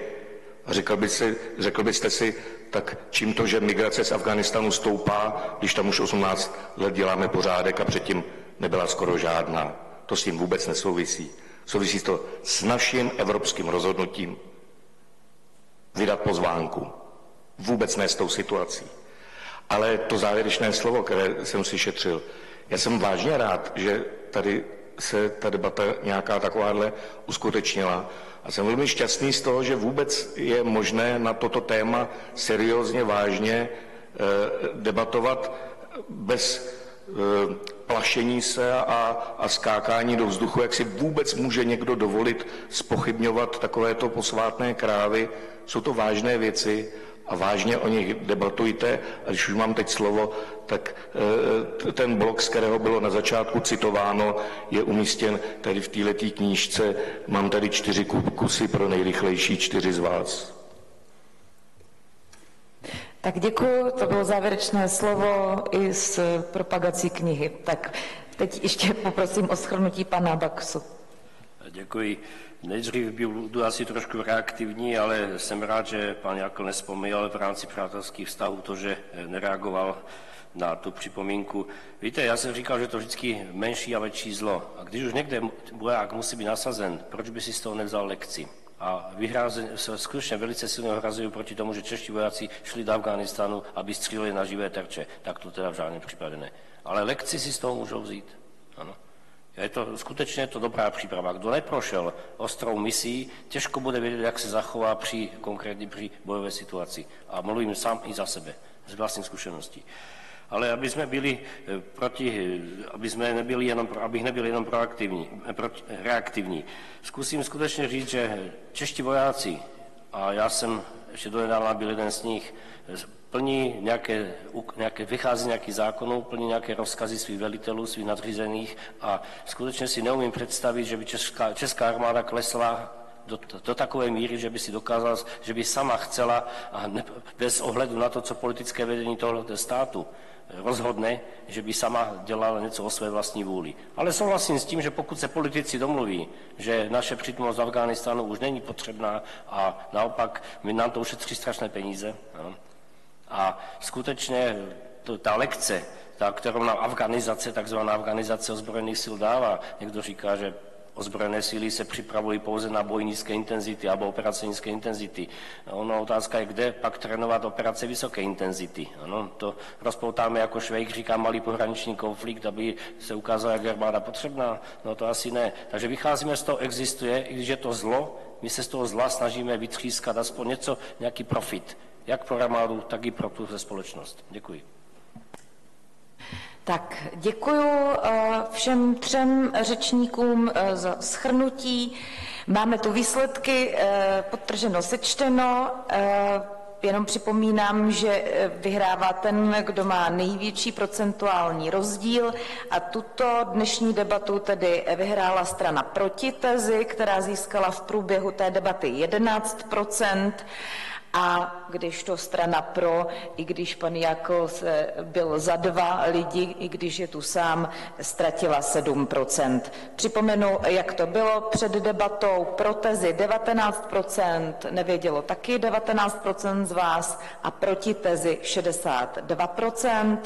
a řekl, by si, řekl byste si, tak čím to, že migrace z Afganistanu stoupá, když tam už 18 let děláme pořádek a předtím nebyla skoro žádná. To s tím vůbec nesouvisí. Souvisí to s naším evropským rozhodnutím vydat pozvánku. Vůbec ne s tou situací. Ale to závěrečné slovo, které jsem si šetřil, já jsem vážně rád, že tady se ta debata nějaká takováhle uskutečnila. A jsem velmi šťastný z toho, že vůbec je možné na toto téma seriózně, vážně e, debatovat bez e, plašení se a, a skákání do vzduchu, jak si vůbec může někdo dovolit spochybňovat takovéto posvátné krávy. Jsou to vážné věci a vážně o nich debatujte. A když už mám teď slovo, tak e, ten blok, z kterého bylo na začátku citováno, je umístěn tady v této knížce. Mám tady čtyři kusy pro nejrychlejší čtyři z vás. Tak děkuji, to bylo závěrečné slovo i s propagací knihy. Tak teď ještě poprosím o schrnutí pana Baxu. Děkuji. Nejdřív budu asi trošku reaktivní, ale jsem rád, že pan Jakl nespomněl v rámci přátelských vztahů to, že nereagoval na tu připomínku. Víte, já jsem říkal, že to vždycky menší a větší zlo. A když už někde voják musí být nasazen, proč by si z toho nevzal lekci? A se skutečně velice silně ohrazují proti tomu, že čeští vojáci šli do Afganistánu, aby stříleli na živé terče. Tak to teda v žádném případě ne. Ale lekci si z toho můžou vzít. Ano. Je to skutečně to dobrá příprava. Kdo neprošel ostrou misí, těžko bude vědět, jak se zachová při konkrétní při bojové situaci. A mluvím sám i za sebe, z vlastní zkušeností ale aby jsme byli eh, proti, eh, aby jsme nebyli jenom, abych nebyl jenom proaktivní, eh, proti, reaktivní. Zkusím skutečně říct, že čeští vojáci, a já jsem ještě donedávna byl jeden z nich, plní nějaké, nějaké vychází z nějakých zákonů, plní nějaké rozkazy svých velitelů, svých nadřízených a skutečně si neumím představit, že by česká, česká armáda klesla do, do takové míry, že by si dokázala, že by sama chcela a ne, bez ohledu na to, co politické vedení tohoto státu rozhodne, že by sama dělala něco o své vlastní vůli. Ale souhlasím s tím, že pokud se politici domluví, že naše přítomnost v Afghánistánu už není potřebná a naopak my nám to ušetří strašné peníze. No. A skutečně to, ta lekce, ta, kterou nám afganizace, takzvaná afganizace ozbrojených sil dává, někdo říká, že ozbrojené síly se připravují pouze na boj nízké intenzity nebo operace nízké intenzity. Ono otázka je, kde pak trénovat operace vysoké intenzity. Ano, to rozpoutáme jako Švejk, říká malý pohraniční konflikt, aby se ukázalo, jak je armáda potřebná. No to asi ne. Takže vycházíme z toho, existuje, i když je to zlo, my se z toho zla snažíme vytřískat aspoň něco, nějaký profit, jak pro armádu, tak i pro tu společnost. Děkuji. Tak děkuji eh, všem třem řečníkům eh, za schrnutí. Máme tu výsledky, eh, podtrženo sečteno. Jenom připomínám, že vyhrává ten, kdo má největší procentuální rozdíl a tuto dnešní debatu tedy vyhrála strana proti tezi, která získala v průběhu té debaty 11 a když to strana pro, i když pan Jako byl za dva lidi, i když je tu sám, ztratila 7%. Připomenu, jak to bylo před debatou. Pro tezi 19%, nevědělo taky 19% z vás a proti tezi 62%.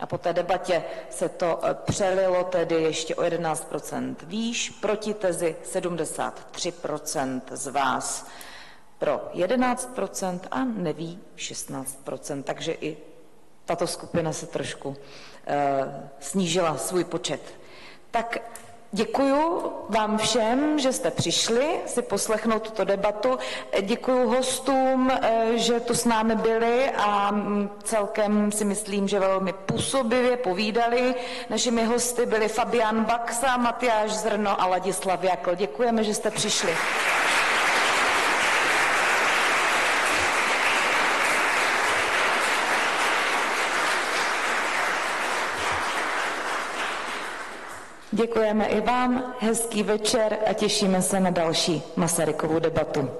A po té debatě se to eh, přelilo tedy ještě o 11% výš, proti tezi 73% z vás pro 11% a neví 16% takže i tato skupina se trošku uh, snížila svůj počet. Tak Děkuji vám všem, že jste přišli si poslechnout tuto debatu. Děkuji hostům, eh, že tu s námi byli a mm, celkem si myslím, že velmi působivě povídali. Našimi hosty byli Fabian Baxa, Matyáš Zrno a Ladislav Jakl. Děkujeme, že jste přišli. Děkujeme i vám, hezký večer a těšíme se na další Masarykovu debatu.